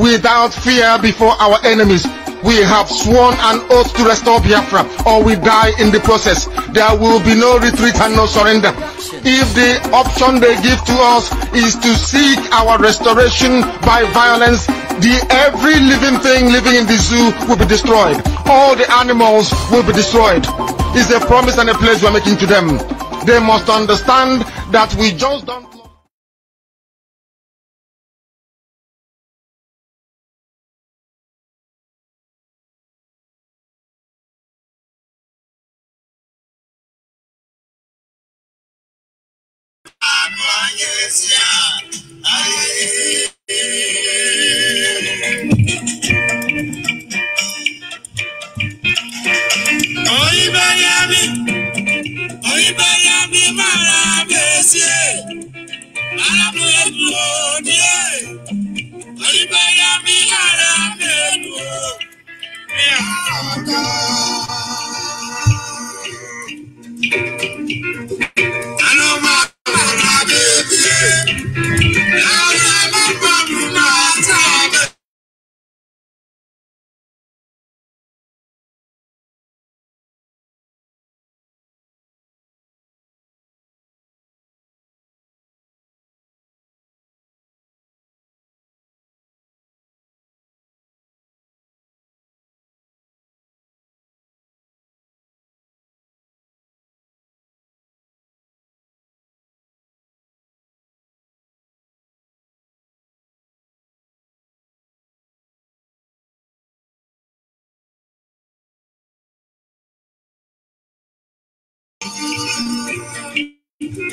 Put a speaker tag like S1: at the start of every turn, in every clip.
S1: without fear before our enemies. We have sworn an oath to restore Biafra or we die in the process. There will be no retreat and no surrender. If the option they give to us is to seek our restoration by violence, the every living thing living in the zoo will be destroyed. All the animals will be destroyed. It's a promise and a pledge we're making to them. They must understand that we just don't.
S2: Oh, God.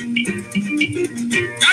S2: フフフフ。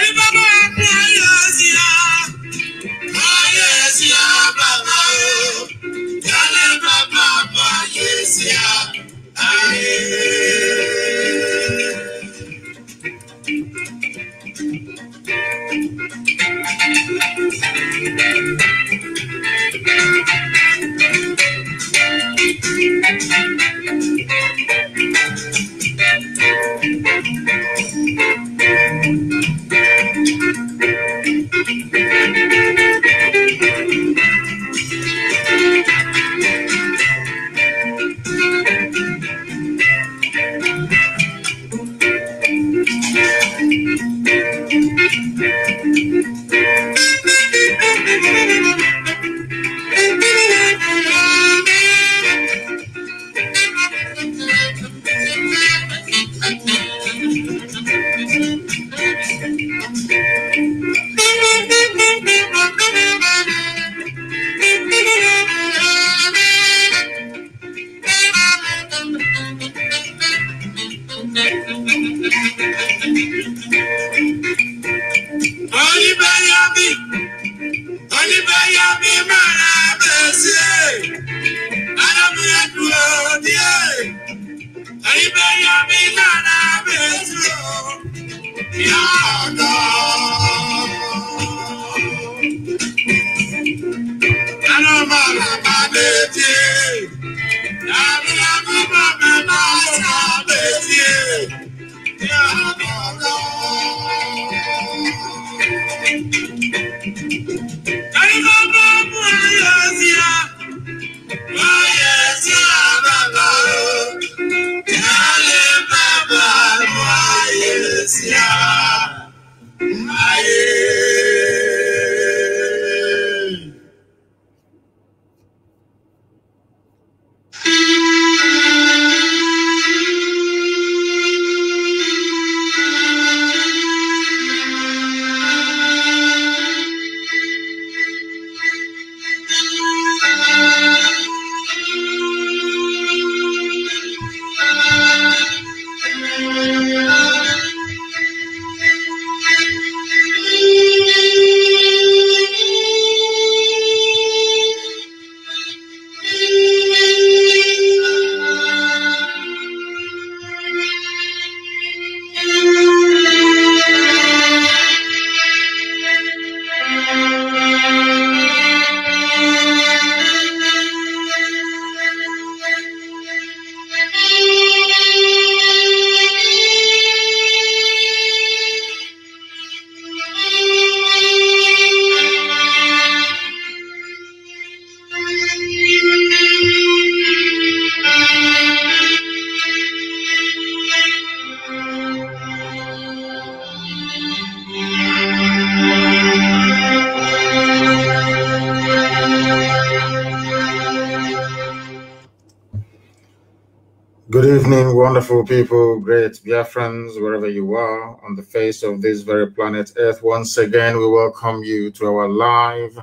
S2: Wonderful people, great Biafrans, wherever you are on the face of this very planet Earth. Once again, we welcome you to our live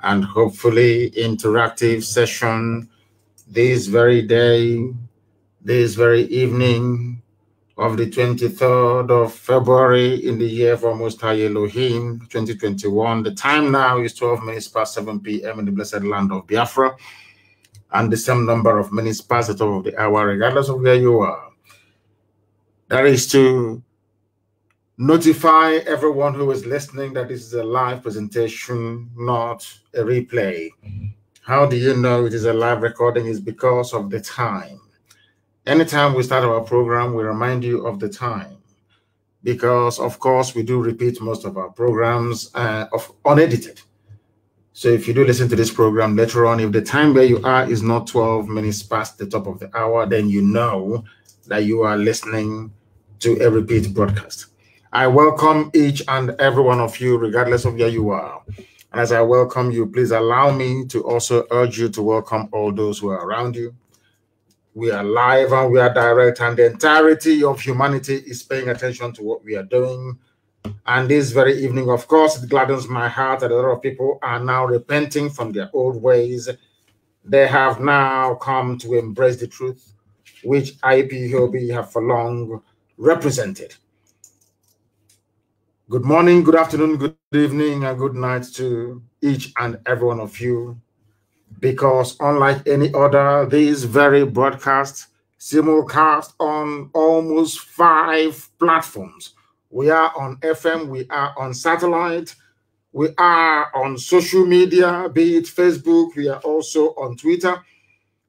S2: and hopefully interactive session this very day, this very evening of the 23rd of February in the year of Most High Elohim 2021. The time now is 12 minutes past 7 p.m. in the blessed land of Biafra and the same number of minutes past the top of the hour, regardless of where you are. That is to notify everyone who is listening that this is a live presentation, not a replay. How do you know it is a live recording? Is because of the time. Anytime we start our program, we remind you of the time. Because, of course, we do repeat most of our programs uh, of unedited. So if you do listen to this program later on, if the time where you are is not 12 minutes past the top of the hour, then you know that you are listening to a repeat broadcast. I welcome each and every one of you, regardless of where you are. And as I welcome you, please allow me to also urge you to welcome all those who are around you. We are live and we are direct, and the entirety of humanity is paying attention to what we are doing and this very evening, of course, it gladdens my heart that a lot of people are now repenting from their old ways. They have now come to embrace the truth, which IPOB have for long represented. Good morning, good afternoon, good evening, and good night to each and every one of you. Because unlike any other, this very broadcast simulcast on almost five platforms we are on FM, we are on satellite, we are on social media, be it Facebook, we are also on Twitter,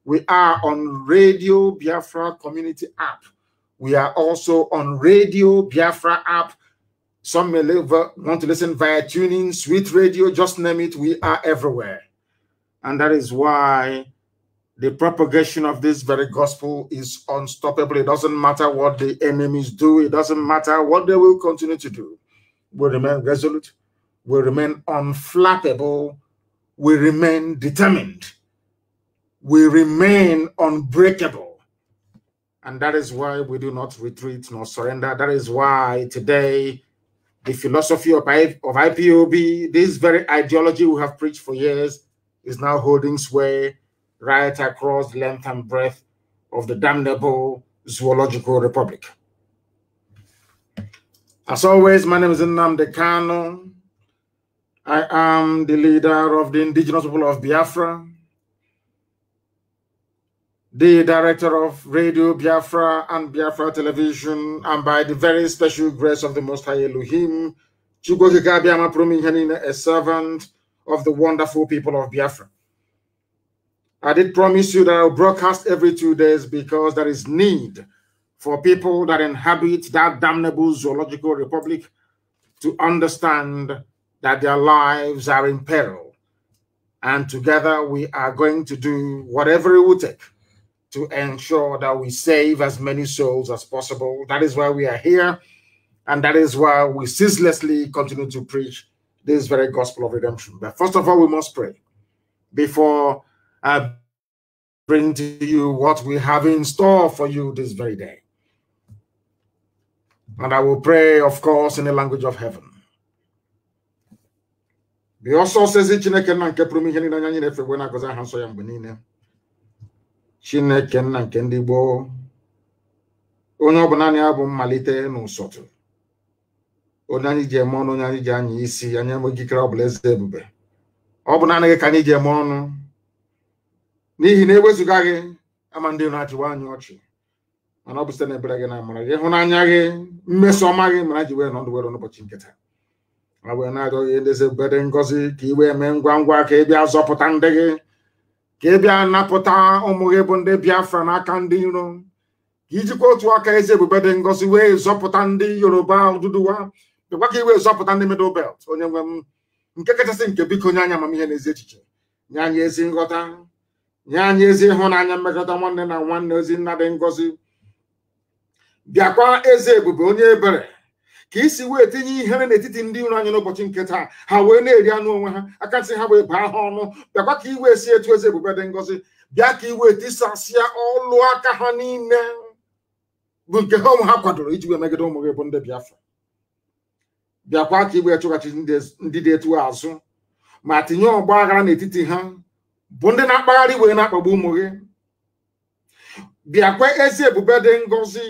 S2: we are on Radio Biafra Community app, we are also on Radio Biafra app. Some may want to listen via tuning, sweet radio, just name it, we are everywhere. And that is why the propagation of this very gospel is unstoppable. It doesn't matter what the enemies do, it doesn't matter what they will continue to do. We remain resolute, we remain unflappable, we remain determined, we remain unbreakable. And that is why we do not retreat nor surrender. That is why today the philosophy of, of IPOB, this very ideology we have preached for years, is now holding sway right across length and breadth of the damnable zoological republic. As always, my name is Nnamdi Kanu. I am the leader of the indigenous people of Biafra, the director of Radio Biafra and Biafra Television, and by the very special grace of the Most High Elohim, a servant of the wonderful people of Biafra. I did promise you that I'll broadcast every two days because there is need for people that inhabit that damnable zoological republic to understand that their lives are in peril. And together we are going to do whatever it will take to ensure that we save as many souls as possible. That is why we are here. And that is why we ceaselessly continue to preach this very gospel of redemption. But first of all, we must pray before I bring to you what we have in store for you this very day. And I will pray, of course, in the language of heaven. Also says na-agọzi aha nsọ ya mgbe niile. Chineke nna nke ndị gboo onye ọ bụ naanị ya bụ mmalite n'ụsọtụ. Onye anyị ji eme ọnụ onye anyị ji anya isi anyị enweghị ikikere ọ bụla eze ebube. Ọ bụ naanị gị ka anyị ji eme ọnụ. N'ihi na ewezụga gị ama ndị na-achịwa anyị ọchị. Mana ọ bụ site n'ebere gị na amara gị ịhụnanya gị mmeso ọma gị mana ji wee nọdụ were n'ụbọchị nkịta ma wee na-arịọ gị ndezi ebere ngọzi ka ị wee mee ngwa ngwa ka ị bịa zọpụta ndị gị. Ka ị bịa napụta ụmụ gị bụ ndị Biafra n'aka ndị iro. Ka ijikwa otu aka eze ebube dị ngọzi wee zọpụta ndị Yoruba Oduduwa dịkwa ka ị wee zọpụta ndị Middle Belt. Onye nwe m nke kachasị nke biko nye anyị amamihe na ezi echiche. Nye anyị ezi nghọta. Nye anyị ezi ịhụnanya mmekọta nwanne na nwanne ozi nna dị ngọzi bịakwa eze ebube onye ebere. Ka isi wee tinye ihere n'etiti ndị iro anyị n'ụbọchị nke taa. Ha wee na-eri anụ onwe ha aka ntị ha wee baa ha ọnụ. Bịakwa ka iwe si etu eze ebube dị ngọzi bịa ka iwe tisasịa ọlụ aka ha niile bụ nke ha ụmụ ha kwadoro iji wee megide ụmụ gị bụ ndị Biafra. Bịakwa ka iwe chụghachi ndị dị etu azụ ma tinye ọgba aghara n'etiti ha bụ ndị na-akpagharị wee na-akpagbu ụmụ gị. Bịakwa ezi ebube dị ngọzi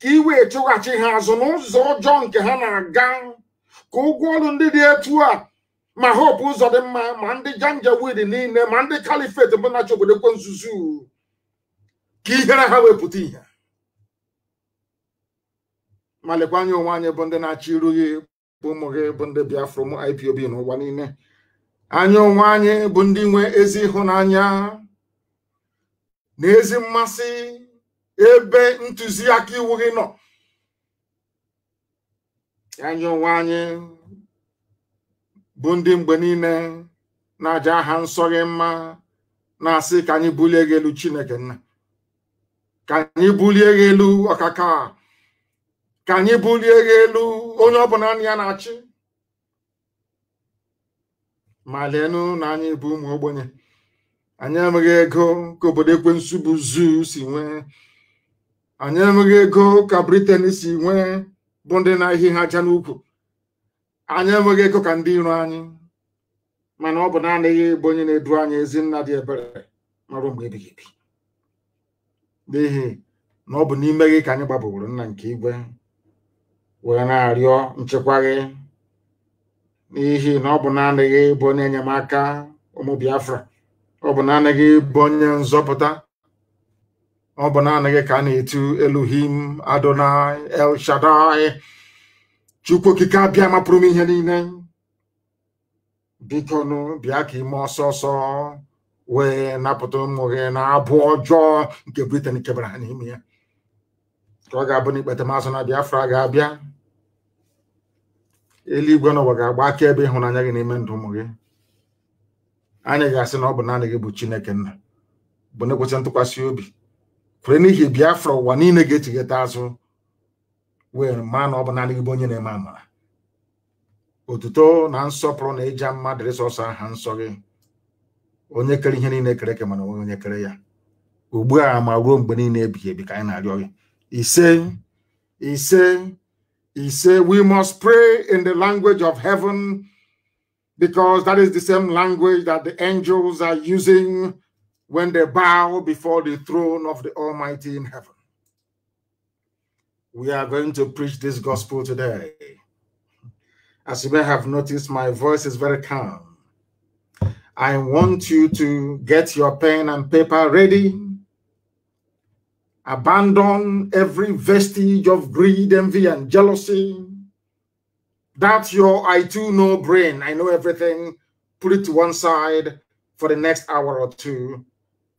S2: ka iwe chụghachi ha azụ n'ụzọ ọjọọ nke ha na-aga. Ka ụgwọ ọrụ ndị dị etu a ma hope ụzọ dị mma ma ndị janjawid niile ma ndị kalifet bụ na-achọ obodo kwe nzuzu. Ka ihere ha wepụta ihe. Ma lekwa anya onwe anyị bụ ndị na-achọ iru gị bụ ụmụ gị bụ ndị Biafra ụmụ IPOB n'ụwa niile. Anya onwe anyị bụ ndị nwe ezi ịhụnanya na ezi mmasị ebe ntụziaka iwu gị nọ. Anya onwe anyị bụ ndị mgbe niile na-aja aha nsọ gị mma na-asị ka anyị bulie gị elu Chineke nna. Ka anyị bulie gị elu ọkaka. Ka anyị bulie gị elu onye ọbụla ya na-achị. Ma leenụ na anyị bụ ụmụ ogbenye. Anyị enweghị ego ka obodo ekwensu bụ zuu si nwee. Anyị enweghị ego ka Britain si nwee bụ ndị na-ehi ha aja n'ukwu. Anyị enweghị ego ka ndị iro anyị mana ọ bụ naanị bụ onye na-edu anyị ezi nna dị ebere marụ mgbe ebighị ebi. N'ihi na ọ bụ n'ime gị ka anyị gbabaworo nna nke igwe wee na-arịọ nchekwa gị. N'ihi na ọ bụ naanị gị bụ onye enyemaka ụmụ Biafra ọ bụ naanị gị bụ onye nzọpụta. Ọ bụ naanị gị ka a na-etu Elohim Adonai El Shaddai Chukwu okike abịa mapụrụ m ihe niile. Biko nụ bịa ka ime ọsọ ọsọ wee napụta ụmụ gị na abụ ọjọọ nke Britain kebara ha n'ime ya. Ka ọ ga-abụ na ikpetamazụ na Biafra ga-abịa. Eluigwe n'ụwa ga-agba akaebe ịhụnanya gị n'ime ndụ ụmụ gị. Anyị ga-asị na ọ bụ naanị gị bụ Chineke nna bụ na-ekwesị ntụkwasị obi. Kwere n'ihi Biafra ụwa niile ga-echigheta azụ wee maa na ọ bụ naanị gị bụ onye na-eme amara otuto na nsọpụrụ na ịja mma dịrị sọsọ aha nsọ gị. Onye kere ihe niile kere eke mana onwe onye kere ya. Ugbu a ma ruo mgbe niile ebighị ebi ka anyị na-arịọ gị. Ise ise ise we must pray in the language of heaven because that is the same language that the angels are using when they bow before the throne of the Almighty in heaven. We are going to preach this gospel today. As you may have noticed, my voice is very calm. I want you to get your pen and paper ready. Abandon every vestige of greed, envy, and jealousy. That's your I too know brain. I know everything. Put it to one side for the next hour or two.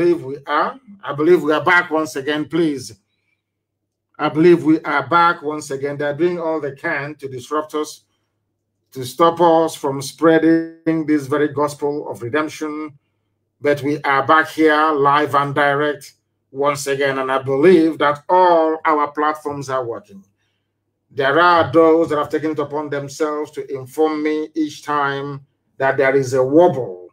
S2: believe we are. I believe we are back once again, please. I believe we are back once again. They're doing all they can to disrupt us, to stop us from spreading this very gospel of redemption. But we are back here live and direct once again. And I believe that all our platforms are working. There are those that have taken it upon themselves to inform me each time that there is a wobble.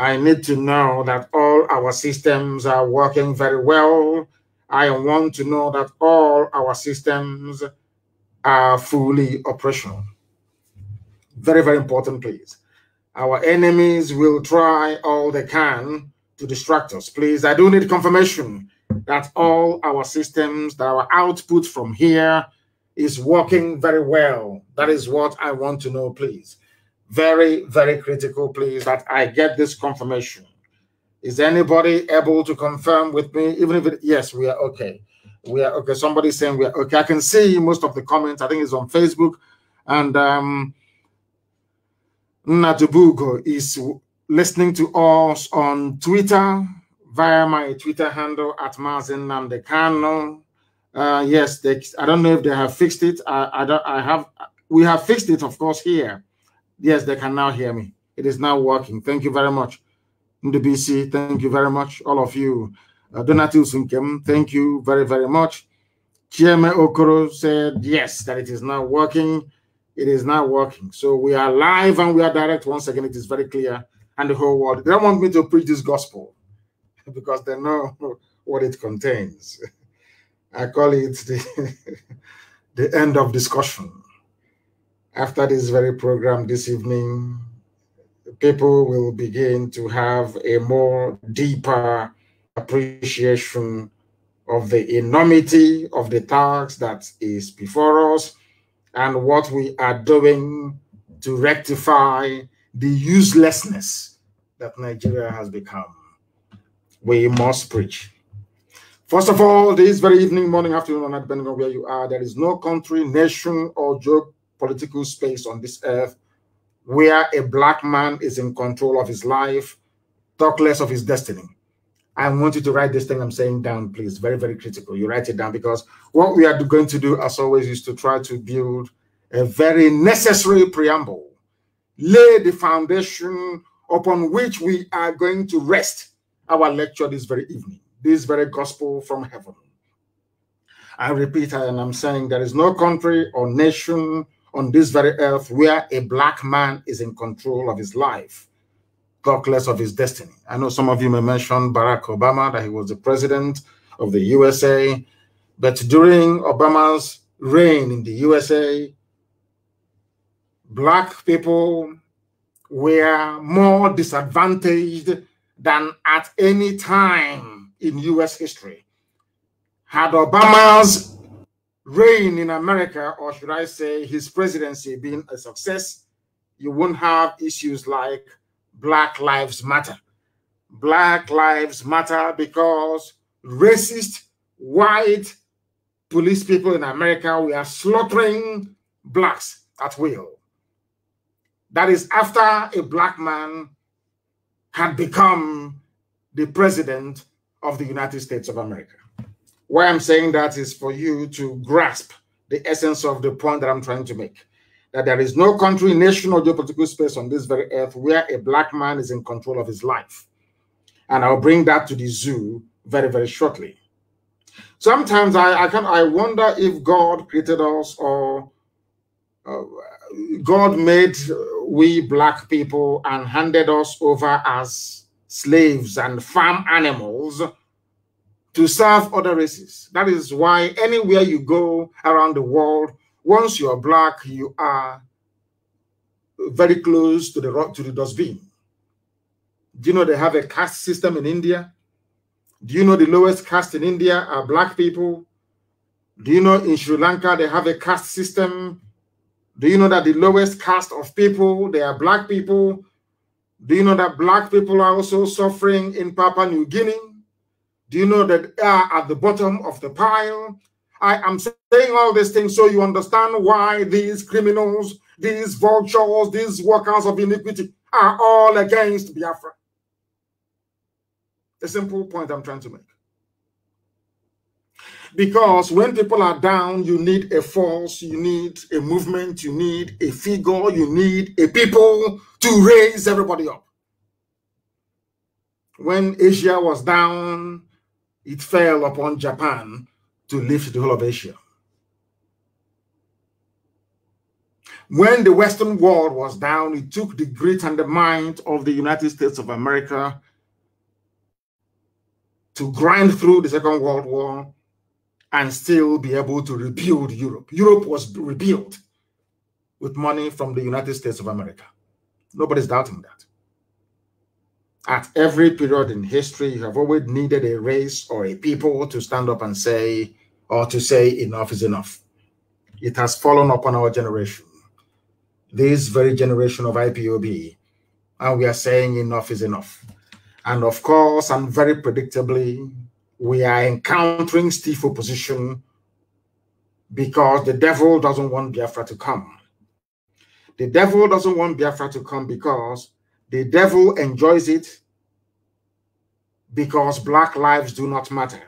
S2: I need to know that all our systems are working very well. I want to know that all our systems are fully operational. Very, very important, please. Our enemies will try all they can to distract us. Please, I do need confirmation that all our systems, that our output from here is working very well. That is what I want to know, please. Very, very critical, please, that I get this confirmation. Is anybody able to confirm with me? Even if it, yes, we are okay. We are okay. Somebody saying we are okay. I can see most of the comments. I think it's on Facebook. And um, Natubugo is listening to us on Twitter via my Twitter handle at Mazi Nnamdi Kanu. Uh, yes, they, I don't know if they have fixed it. I, I don't. I have. We have fixed it, of course. Here, yes, they can now hear me. It is now working. Thank you very much, NDBC. Thank you very much, all of you. Uh, Sunkem, thank you very very much. Chieme Okoro said yes, that it is now working. It is now working. So we are live and we are direct. Once again, it is very clear, and the whole world. They don't want me to preach this gospel because they know what it contains. I call it the, the end of discussion. After this very program this evening, people will begin to have a more deeper appreciation of the enormity of the task that is before us and what we are doing to rectify the uselessness that Nigeria has become. We must preach. First of all, this very evening, morning, afternoon, or night, depending on where you are, there is no country, nation, or geopolitical space on this earth where a black man is in control of his life, talk less of his destiny. I want you to write this thing I'm saying down, please. Very, very critical. You write it down because what we are going to do, as always, is to try to build a very necessary preamble, lay the foundation upon which we are going to rest our lecture this very evening this very gospel from heaven. I repeat, and I'm saying there is no country or nation on this very earth where a black man is in control of his life, talk less of his destiny. I know some of you may mention Barack Obama, that he was the president of the USA, but during Obama's reign in the USA, black people were more disadvantaged than at any time in US history. Had Obama's reign in America, or should I say his presidency, being a success, you won't have issues like Black Lives Matter. Black Lives Matter because racist, white police people in America we are slaughtering blacks at will. That is after a black man had become the president of the United States of America. Why I'm saying that is for you to grasp the essence of the point that I'm trying to make. That there is no country, nation, or geopolitical space on this very earth where a black man is in control of his life. And I'll bring that to the zoo very, very shortly. Sometimes I, I can I wonder if God created us or uh, God made we black people and handed us over as slaves and farm animals to serve other races. That is why anywhere you go around the world, once you are black, you are very close to the to the dustbin. Do you know they have a caste system in India? Do you know the lowest caste in India are black people? Do you know in Sri Lanka they have a caste system? Do you know that the lowest caste of people they are black people? Do you know that black people are also suffering in Papua New Guinea? Do you know that are at the bottom of the pile? I am saying all these things so you understand why these criminals, these vultures, these workers of iniquity are all against Biafra. A simple point I'm trying to make. Because when people are down, you need a force, you need a movement, you need a figure, you need a people to raise everybody up. When Asia was down, it fell upon Japan to lift the whole of Asia. When the Western world was down, it took the grit and the mind of the United States of America to grind through the Second World War and still be able to rebuild Europe. Europe was rebuilt with money from the United States of America. Nobody's doubting that. At every period in history, you have always needed a race or a people to stand up and say, or to say, enough is enough. It has fallen upon our generation, this very generation of IPOB, and we are saying enough is enough. And of course, and very predictably, we are encountering stiff opposition because the devil doesn't want Biafra to come. The devil doesn't want Biafra to come because the devil enjoys it because black lives do not matter.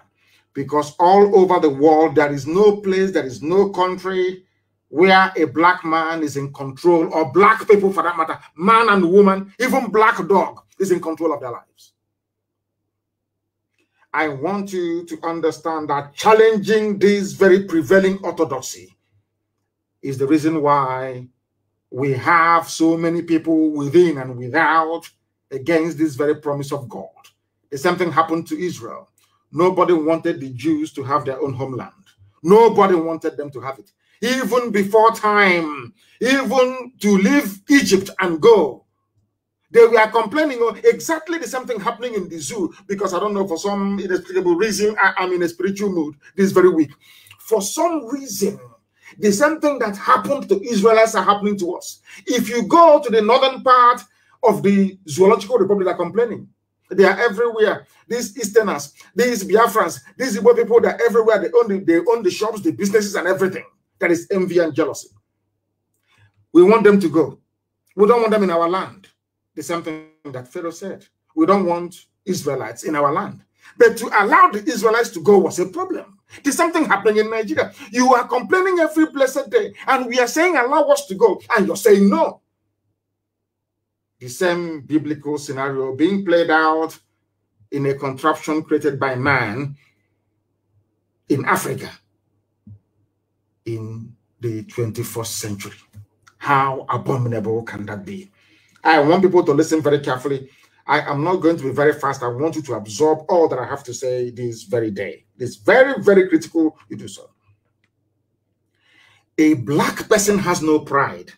S2: Because all over the world, there is no place, there is no country where a black man is in control, or black people for that matter, man and woman, even black dog is in control of their lives. I want you to understand that challenging this very prevailing orthodoxy is the reason why we have so many people within and without against this very promise of God. The same thing happened to Israel. Nobody wanted the Jews to have their own homeland. Nobody wanted them to have it. Even before time, even to leave Egypt and go, they were complaining of exactly the same thing happening in the zoo because I don't know, for some inexplicable reason, I, am in a spiritual mood this very week. For some reason, the same thing that happened to Israelites are happening to us. If you go to the northern part of the zoological republic, they're complaining. They are everywhere. These Easterners, these Biafrans, these Igbo people, they're everywhere. They own the, they own the shops, the businesses, and everything. That is envy and jealousy. We want them to go. We don't want them in our land. The same thing that Pharaoh said. We don't want Israelites in our land. But to allow the Israelites to go was a problem. There's something happening in Nigeria. You are complaining every blessed day, and we are saying, allow us to go, and you're saying no. The same biblical scenario being played out in a contraption created by man in Africa in the 21st century. How abominable can that be? I want people to listen very carefully. I am not going to be very fast. I want you to absorb all that I have to say this very day. It's very, very critical you do so. A black person has no pride.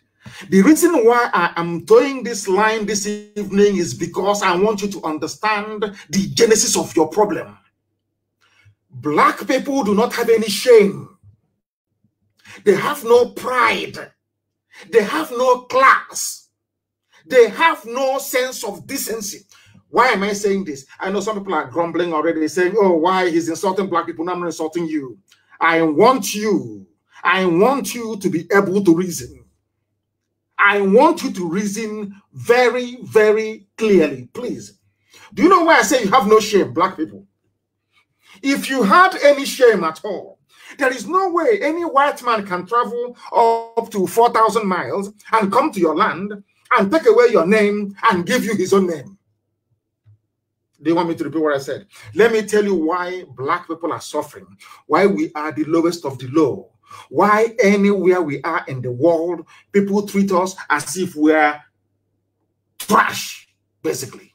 S2: The reason why I am throwing this line this evening is because I want you to understand the genesis of your problem. Black people do not have any shame. They have no pride. They have no class. They have no sense of decency. Why am I saying this? I know some people are grumbling already, saying, oh, why he's insulting black people. I'm not insulting you. I want you, I want you to be able to reason. I want you to reason very, very clearly, please. Do you know why I say you have no shame, black people? If you had any shame at all, there is no way any white man can travel up to 4,000 miles and come to your land and take away your name and give you his own name. Do you want me to repeat what I said? Let me tell you why black people are suffering, why we are the lowest of the low, why anywhere we are in the world, people treat us as if we're trash, basically.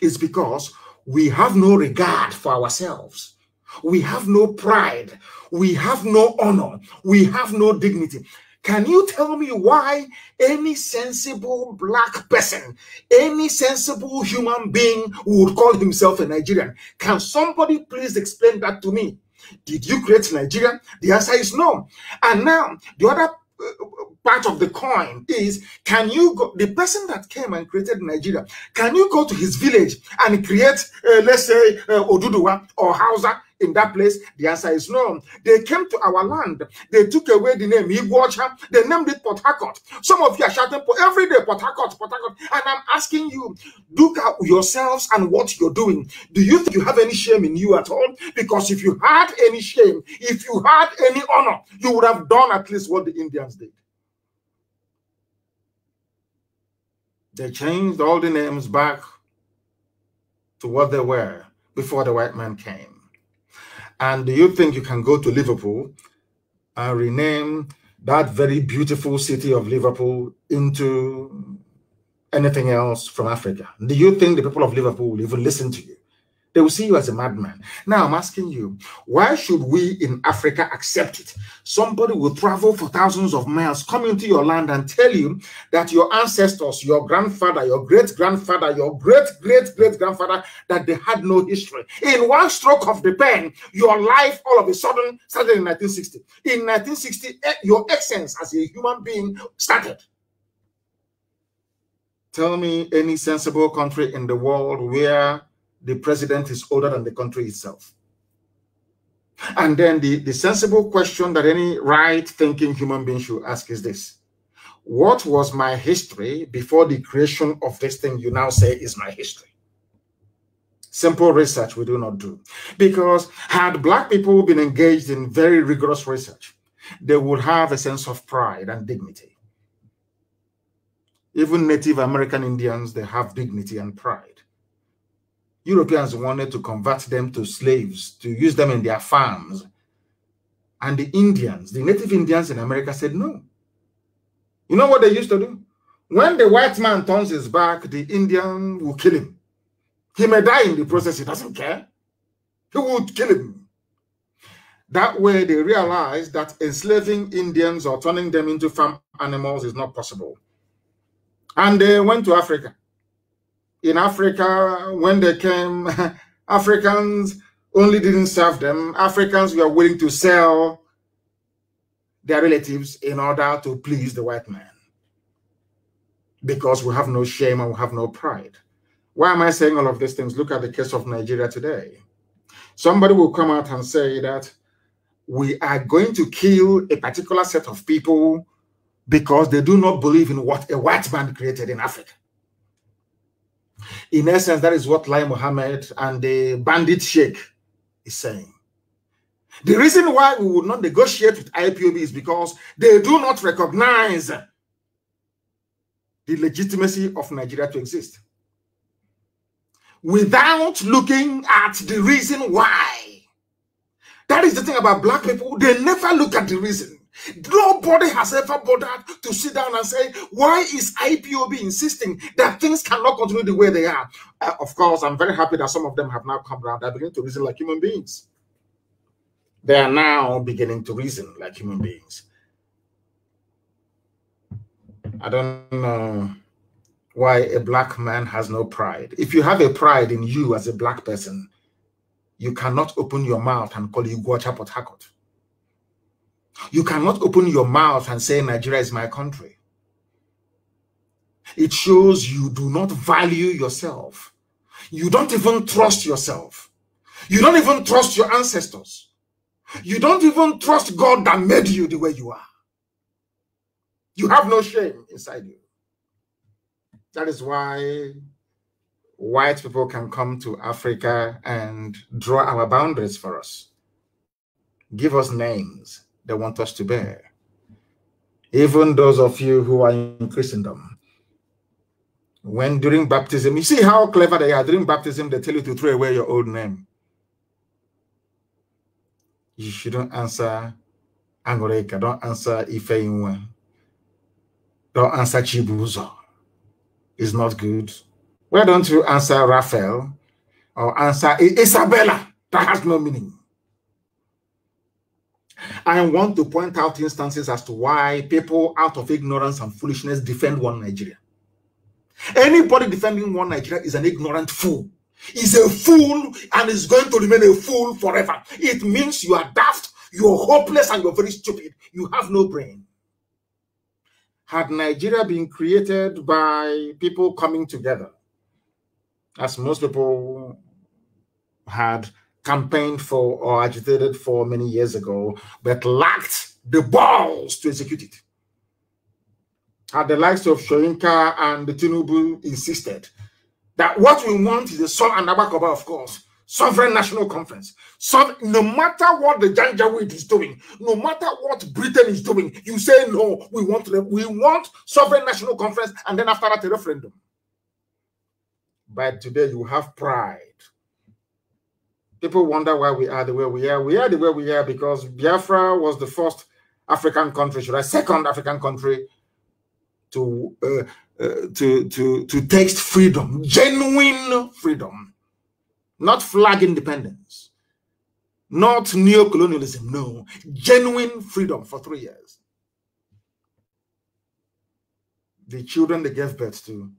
S2: It's because we have no regard for ourselves. We have no pride. We have no honor. We have no dignity. Can you tell me why any sensible black person, any sensible human being would call himself a Nigerian? Can somebody please explain that to me? Did you create Nigeria? The answer is no. And now, the other uh, part of the coin is can you go the person that came and created nigeria can you go to his village and create uh, let's say uh, oduduwa or hausa in that place? The answer is no. They came to our land. They took away the name Iguocha. They named it Port Harcourt. Some of you are shouting for every day Port Harcourt, Port Harcourt. And I'm asking you, look at yourselves and what you're doing. Do you think you have any shame in you at all? Because if you had any shame, if you had any honor, you would have done at least what the Indians did. They changed all the names back to what they were before the white man came. And do you think you can go to Liverpool and rename that very beautiful city of Liverpool into anything else from Africa? Do you think the people of Liverpool will even listen to you? They will see you as a madman. Now I'm asking you, why should we in Africa accept it? Somebody will travel for thousands of miles, come into your land and tell you that your ancestors, your grandfather, your great grandfather, your great great great grandfather, that they had no history. In one stroke of the pen, your life all of a sudden started in 1960. In 1960, eh, your essence as a human being started. Tell me any sensible country in the world where the president is older than the country itself. And then the, the sensible question that any right thinking human being should ask is this What was my history before the creation of this thing you now say is my history? Simple research we do not do. Because had Black people been engaged in very rigorous research, they would have a sense of pride and dignity. Even Native American Indians, they have dignity and pride. Europeans wanted to convert them to slaves, to use them in their farms. And the Indians, the native Indians in America said no. You know what they used to do? When the white man turns his back, the Indian will kill him. He may die in the process, he doesn't care. He would kill him. That way, they realized that enslaving Indians or turning them into farm animals is not possible. And they went to Africa in Africa, when they came, Africans only didn't serve them. Africans were willing to sell their relatives in order to please the white man. Because we have no shame and we have no pride. Why am I saying all of these things? Look at the case of Nigeria today. Somebody will come out and say that we are going to kill a particular set of people because they do not believe in what a white man created in Africa. In essence, that is what Lai Mohammed and the bandit sheikh is saying. The reason why we would not negotiate with IPOB is because they do not recognize the legitimacy of Nigeria to exist. Without looking at the reason why. That is the thing about black people. They never look at the reason. Nobody has ever bothered to sit down and say, why is IPOB insisting that things cannot continue the way they are? Uh, of course, I'm very happy that some of them have now come around. They're beginning to reason like human beings. They are now beginning to reason like human beings. I don't know why a black man has no pride. If you have a pride in you as a black person, you cannot open your mouth and call Iguocha Port Harcourt. You cannot open your mouth and say Nigeria is my country. It shows you do not value yourself. You don't even trust yourself. You don't even trust your ancestors. You don't even trust God that made you the way you are. You have no shame inside you. That is why white people can come to Africa and draw our boundaries for us. Give us names they want us to bear. Even those of you who are in Christendom, when during baptism, you see how clever they are. During baptism, they tell you to throw away your old name. You shouldn't answer Angoreka, don't answer Ifeinwe, don't answer Chibuzo. It's not good. Why don't you answer Raphael or answer Isabella? That has no meaning. I want to point out instances as to why people out of ignorance and foolishness defend one Nigeria. Anybody defending one Nigeria is an ignorant fool. Is a fool and is going to remain a fool forever. It means you are daft, you're hopeless, and you're very stupid. You have no brain. Had Nigeria been created by people coming together, as most people had campaigned for or agitated for many years ago, but lacked the balls to execute it. Had the likes of Soyinka and Tinubu insisted that what we want is a Sol and Abakoba, of course, sovereign national conference. So no matter what the Janjaweed is doing, no matter what Britain is doing, you say no, we want we want sovereign national conference, and then after that a referendum. But today you have pride. People wonder why we are the way we are. We are the way we are because Biafra was the first African country, should I second African country to uh, uh, to to to taste freedom, genuine freedom, not flag independence, not neo-colonialism. No, genuine freedom for three years. The children they gave birth to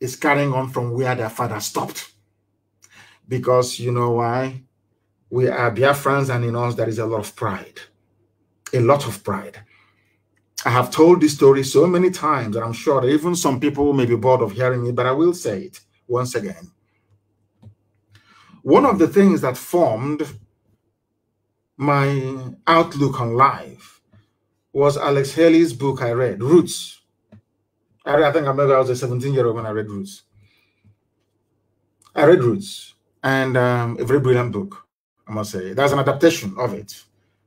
S2: is carrying on from where their father stopped. Because you know why? We are Biafrans, and in us there is a lot of pride. A lot of pride. I have told this story so many times that I'm sure that even some people may be bored of hearing it, but I will say it once again. One of the things that formed my outlook on life was Alex Haley's book I read, Roots. I, read, I think I remember I was a 17 year old when I read Roots. I read Roots, and um, a very brilliant book, I must say. There's an adaptation of it.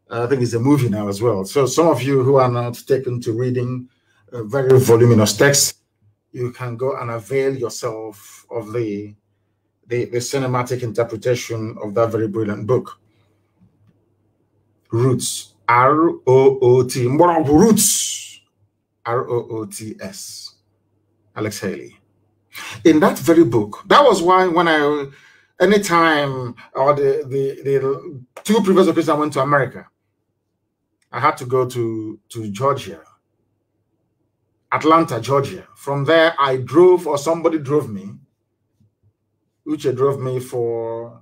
S2: I think it's a movie now as well. So some of you who are not taken to reading a very voluminous text, you can go and avail yourself of the, the, the cinematic interpretation of that very brilliant book. Roots, R-O-O-T, Roots, R-O-O-T-S, Alex Haley. In that very book, that was why when I, anytime, or the, the, the two previous occasions I went to America, I had to go to, to Georgia, Atlanta, Georgia. From there, I drove, or somebody drove me. Uche drove me for,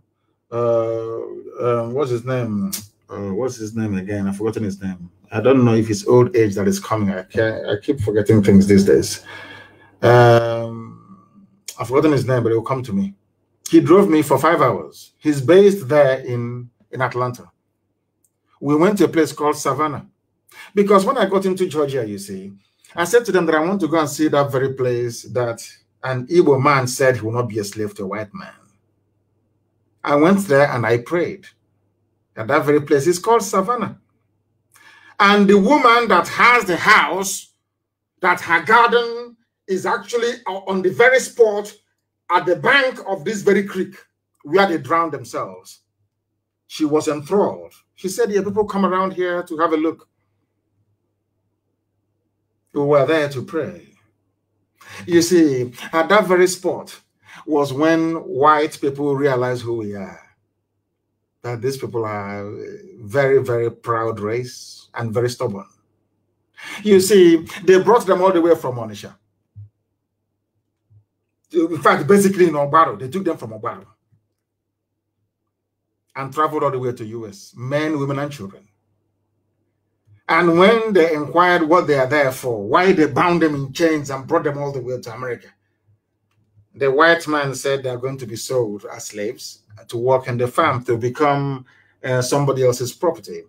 S2: uh, um, what's his name? Uh, what's his name again? I've forgotten his name. I don't know if it's old age that is coming. I, can't, I keep forgetting things these days. Um, I've forgotten his name, but it will come to me. He drove me for five hours. He's based there in, in Atlanta we went to a place called Savannah. Because when I got into Georgia, you see, I said to them that I want to go and see that very place that an Igbo man said he will not be a slave to a white man. I went there and I prayed. And that very place is called Savannah. And the woman that has the house, that her garden is actually on the very spot at the bank of this very creek where they drowned themselves. She was enthralled. She said, Yeah, people come around here to have a look. We were there to pray. You see, at that very spot was when white people realized who we are. That these people are very, very proud race and very stubborn. You see, they brought them all the way from Onitsha. In fact, basically in Obaro, they took them from Obaro and traveled all the way to US, men, women, and children. And when they inquired what they are there for, why they bound them in chains and brought them all the way to America, the white man said they are going to be sold as slaves to work in the farm to become uh, somebody else's property.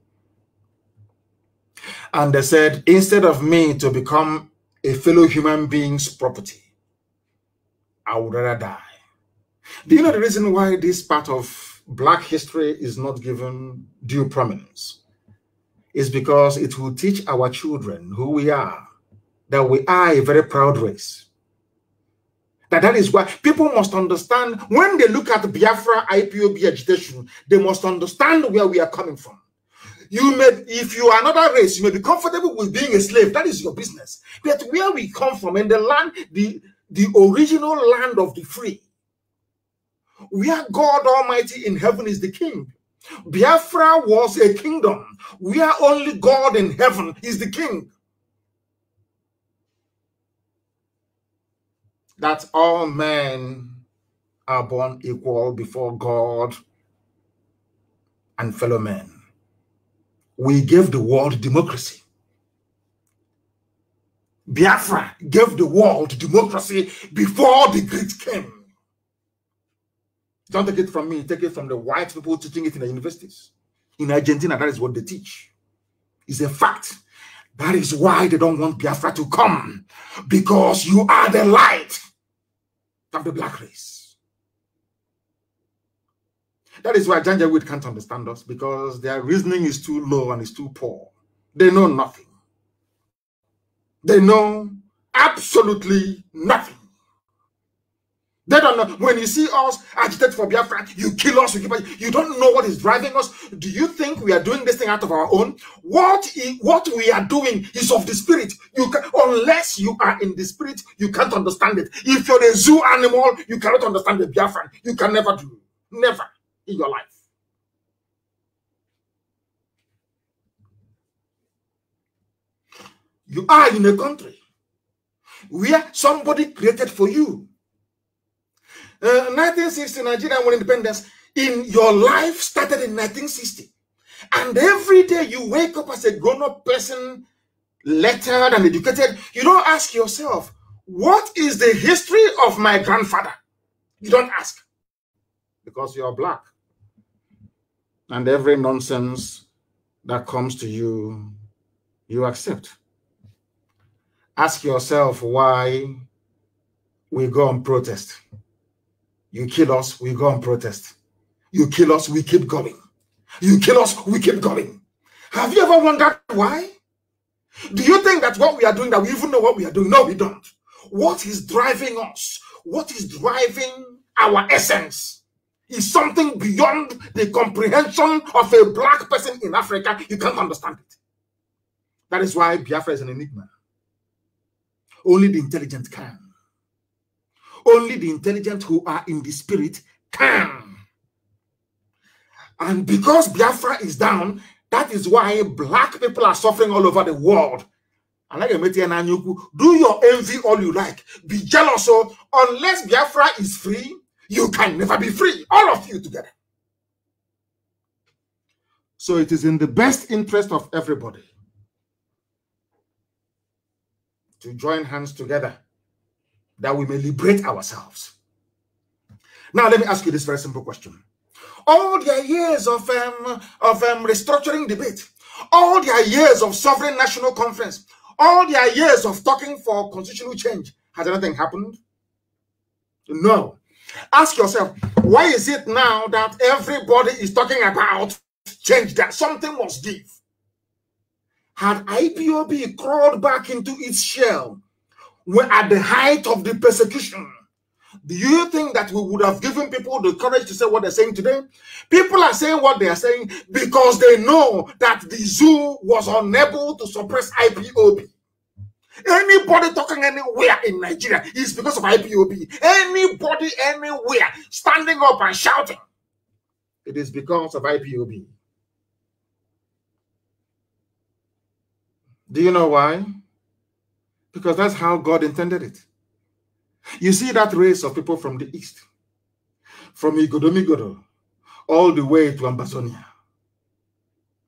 S2: And they said, instead of me to become a fellow human being's property, I would rather die. Do you know the reason why this part of Black history is not given due prominence is because it will teach our children who we are, that we are a very proud race. That that is why people must understand when they look at Biafra IPOB agitation, they must understand where we are coming from. You may, if you are another race, you may be comfortable with being a slave. That is your business. But where we come from, in the land, the, the original land of the free, where God Almighty in heaven is the king. Biafra was a kingdom where only God in heaven is the king. That all men are born equal before God and fellow men. We gave the world democracy. Biafra gave the world democracy before the Great came. Don't take it from me, take it from the white people teaching it in the universities. In Argentina, that is what they teach. It's a fact. That is why they don't want Biafra to come. Because you are the light of the black race. That is why Janjaweed can't understand us because their reasoning is too low and is too poor. They know nothing. They know absolutely nothing. They don't know. When you see us agitate for Biafra, you kill us, you, keep, you don't know what is driving us. Do you think we are doing this thing out of our own? What, what we are doing is of the spirit. You can, unless you are in the spirit, you can't understand it. If you're a zoo animal, you cannot understand the Biafran. You can never do. Never in your life. You are in a country where somebody created for you 1960 uh, Nigeria won independence. In your life started in 1960. And every day you wake up as a grown-up person, lettered and educated, you don't ask yourself, what is the history of my grandfather? You don't ask. Because you are black. And every nonsense that comes to you, you accept. Ask yourself why we go on protest. You kill us, we go and protest. You kill us, we keep going. You kill us, we keep going. Have you ever wondered why? Do you think that what we are doing, that we even know what we are doing? No, we don't. What is driving us? What is driving our essence? Is something beyond the comprehension of a black person in Africa. You can't understand it. That is why Biafra is an enigma. Only the intelligent can. Only the intelligent who are in the spirit can. And because Biafra is down, that is why black people are suffering all over the world. And like do your envy all you like. Be jealous. So unless Biafra is free, you can never be free. All of you together. So it is in the best interest of everybody to join hands together that we may liberate ourselves. Now, let me ask you this very simple question. All their years of, um, of um, restructuring debate, all their years of sovereign national conference, all their years of talking for constitutional change, has anything happened? No. Ask yourself, why is it now that everybody is talking about change that something must give? Had IPOB crawled back into its shell were at the height of the persecution, do you think that we would have given people the courage to say what they're saying today? People are saying what they are saying because they know that the zoo was unable to suppress IPOB. Anybody talking anywhere in Nigeria is because of IPOB. Anybody anywhere standing up and shouting, it is because of IPOB. Do you know why? because that's how God intended it. You see that race of people from the east, from Igodomigodo all the way to Ambazonia,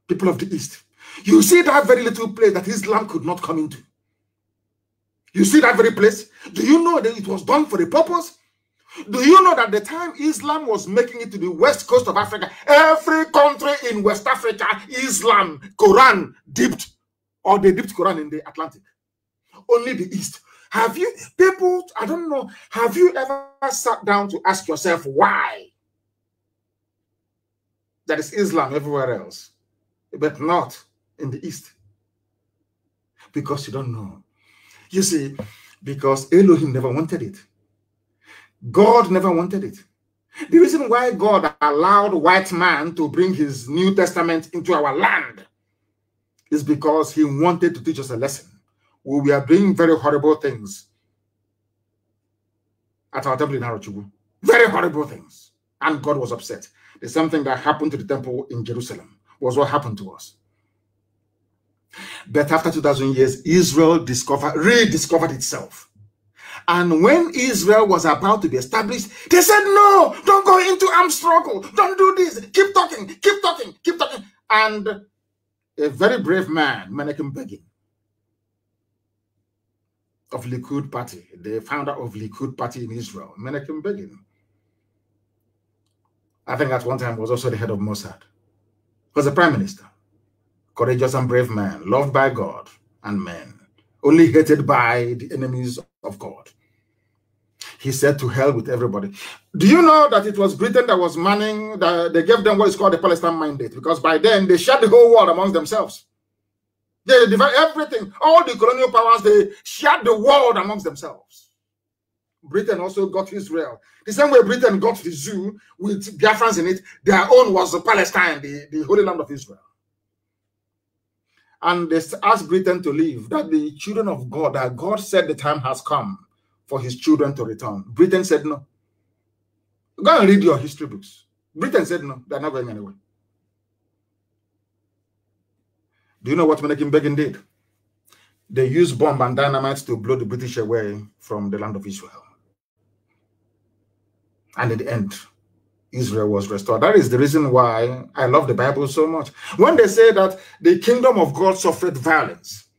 S2: people of the east. You see that very little place that Islam could not come into. You see that very place? Do you know that it was done for a purpose? Do you know that the time Islam was making it to the west coast of Africa, every country in West Africa, Islam, Quran dipped, or they dipped Quran in the Atlantic only the East. Have you, people, I don't know, have you ever sat down to ask yourself why? That is Islam everywhere else, but not in the East. Because you don't know. You see, because Elohim never wanted it. God never wanted it. The reason why God allowed white man to bring his New Testament into our land is because he wanted to teach us a lesson we were doing very horrible things at our temple in Arochukwu. Very horrible things. And God was upset. The same thing that happened to the temple in Jerusalem was what happened to us. But after 2,000 years, Israel discovered, rediscovered itself. And when Israel was about to be established, they said, no, don't go into armed struggle. Don't do this. Keep talking, keep talking, keep talking. And a very brave man, Menachem Begin, of Likud party, the founder of Likud party in Israel, Menachem Begin, I think at one time was also the head of Mossad, was a prime minister, courageous and brave man, loved by God and men, only hated by the enemies of God. He said to hell with everybody. Do you know that it was Britain that was manning, that they gave them what is called the Palestine Mandate? Because by then they shared the whole world amongst themselves. They divided everything, all the colonial powers, they shared the world amongst themselves. Britain also got Israel. The same way Britain got the zoo with Biafrans in it, their own was Palestine, the, the Holy Land of Israel. And they asked Britain to leave, that the children of God, that God said the time has come for his children to return. Britain said no. Go and read your history books. Britain said no, they're not going anywhere. Do you know what Begin did? They used bomb and dynamite to blow the British away from the land of Israel. And in the end, Israel was restored. That is the reason why I love the Bible so much. When they say that the kingdom of God suffered violence,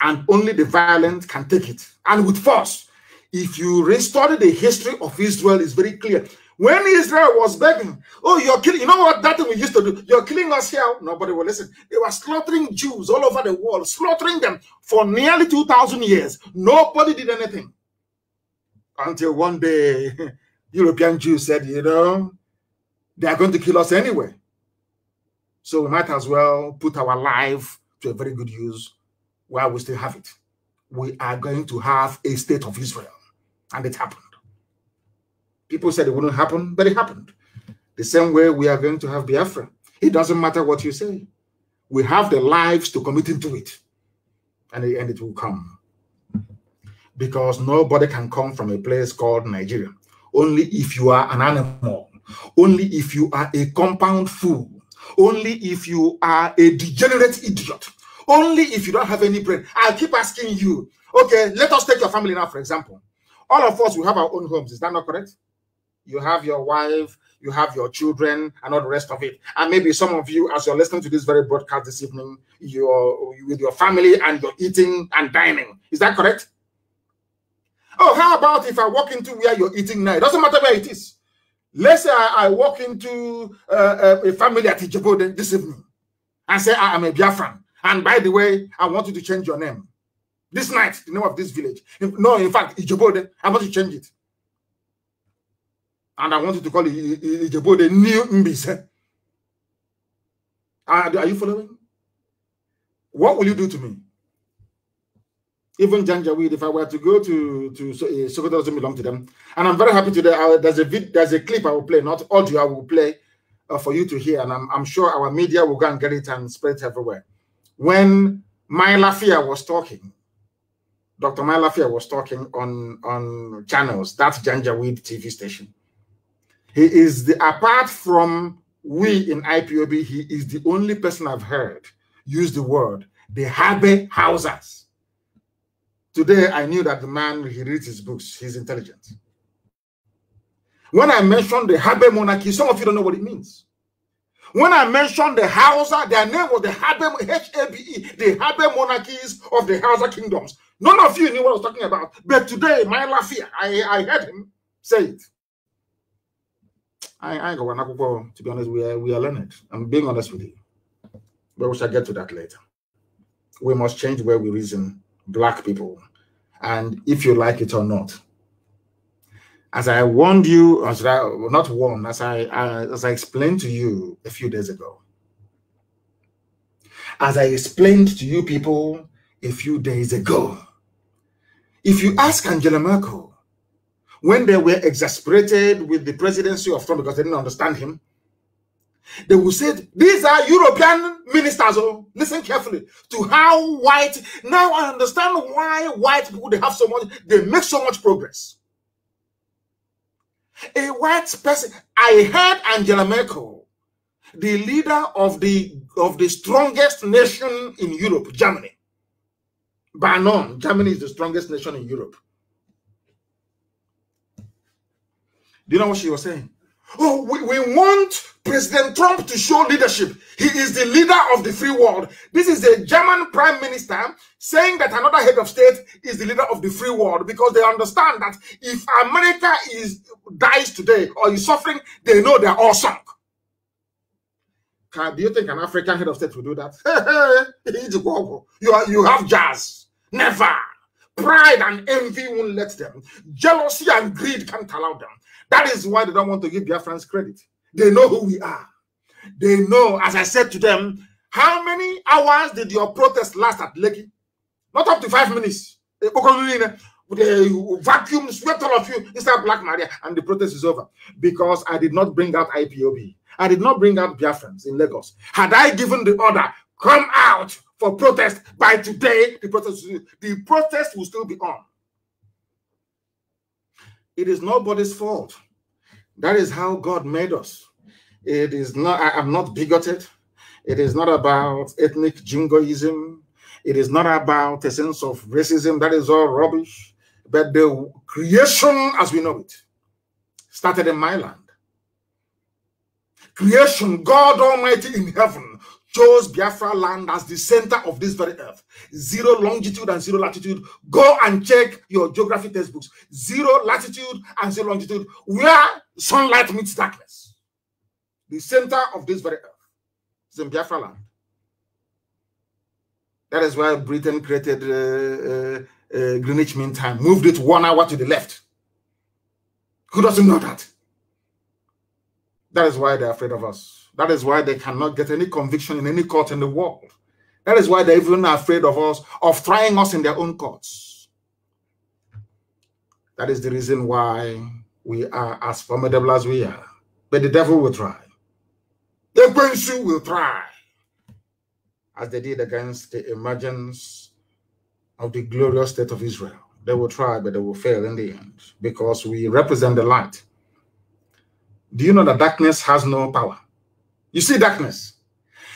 S2: and only the violent can take it, and with force. If you restudy the history of Israel, it's very clear. When Israel was begging, oh, you're killing, you know what that thing we used to do? You're killing us here. Nobody will listen. They were slaughtering Jews all over the world, slaughtering them for nearly 2,000 years. Nobody did anything. Until one day, European Jews said, you know, they are going to kill us anyway. So we might as well put our life to a very good use while we still have it. We are going to have a state of Israel. And it happened. People said it wouldn't happen, but it happened. The same way we are going to have Biafra. It doesn't matter what you say. We have the lives to commit into it. And the end it will come. Because nobody can come from a place called Nigeria. Only if you are an animal. Only if you are a compound fool. Only if you are a degenerate idiot. Only if you don't have any brain. I'll keep asking you, okay, let us take your family now, for example. All of us, we have our own homes. Is that not correct? You have your wife, you have your children, and all the rest of it. And maybe some of you, as you're listening to this very broadcast this evening, you're with your family and you're eating and dining. Is that correct? Oh, how about if I walk into where you're eating now? It doesn't matter where it is. Let's say I, I walk into uh, uh a family at Ijebu-Ode this evening and say I am a Biafran. And by the way, I want you to change your name. This night, the name of this village. No, in fact, Ijebu-Ode, I want you to change it. And I want you to call it Ijebu-Ode New Mbise. Are, you following? What will you do to me? Even Janjaweed, if I were to go to to uh, Sokoto, doesn't belong to them. And I'm very happy today. Uh, there's a vid, there's a clip I will play, not audio I will play uh, for you to hear, and I'm, I'm sure our media will go and get it and spread it everywhere when Mailafia was talking, Dr. Mailafia was talking on, on channels, that's Janjaweed TV station. He is the, apart from we in IPOB, he is the only person I've heard use the word, the Habe Houses. Today, I knew that the man, he reads his books, he's intelligent. When I mentioned the Habe monarchy, some of you don't know what it means. When I mentioned the Hausa, their name was the Habe, H-A-B-E, the Habe monarchies of the Hausa kingdoms. None of you knew what I was talking about. But today, Mailafia, I, I heard him say it. I, I go to be honest, we are, we are learned. I'm being honest with you. But we shall get to that later. We must change where we reason, black people. And if you like it or not, as I warned you, as I not warned, as I as I explained to you a few days ago, as I explained to you people a few days ago, if you ask Angela Merkel when they were exasperated with the presidency of Trump because they didn't understand him, they will say these are European ministers. Oh, listen carefully to how white. Now I understand why white people they have so much, they make so much progress. A white person. I heard Angela Merkel, the leader of the of the strongest nation in Europe, Germany. By none, Germany is the strongest nation in Europe. Do you know what she was saying? Oh, we, we want President Trump to show leadership. He is the leader of the free world. This is a German prime minister saying that another head of state is the leader of the free world because they understand that if America is dies today or is suffering, they know they're all sunk. do you think an African head of state will do that? you, are, you have jazz. Never. Pride and envy won't let them. Jealousy and greed can't allow them. That is why they don't want to give their friends credit. They know who we are. They know, as I said to them, how many hours did your protest last at Lekki? Not up to five minutes. Eh, eh, they vacuum swept all of you inside Black Maria, and the protest is over because I did not bring out IPOB. I did not bring out Biafrans in Lagos. Had I given the order, come out for protest by today, the protest, the protest will still be on. It is nobody's fault. That is how God made us. It is not, I am not bigoted. It is not about ethnic jingoism. It is not about a sense of racism. That is all rubbish. But the creation as we know it started in my land. Creation, God Almighty in heaven chose Biafra land as the center of this very earth. Zero longitude and zero latitude. Go and check your geography textbooks. Zero latitude and zero longitude, where sunlight meets darkness. The center of this very earth is in Biafra land. That is why Britain created uh, uh, uh, Greenwich Mean Time, moved it one hour to the left. Who doesn't know that? That is why they're afraid of us. That is why they cannot get any conviction in any court in the world. That is why they're even afraid of us, of trying us in their own courts. That is the reason why we are as formidable as we are. But the devil will try. The Gwensu will try. As they did against the emergence of the glorious state of Israel. They will try, but they will fail in the end because we represent the light. Do you know that darkness has no power? You see darkness.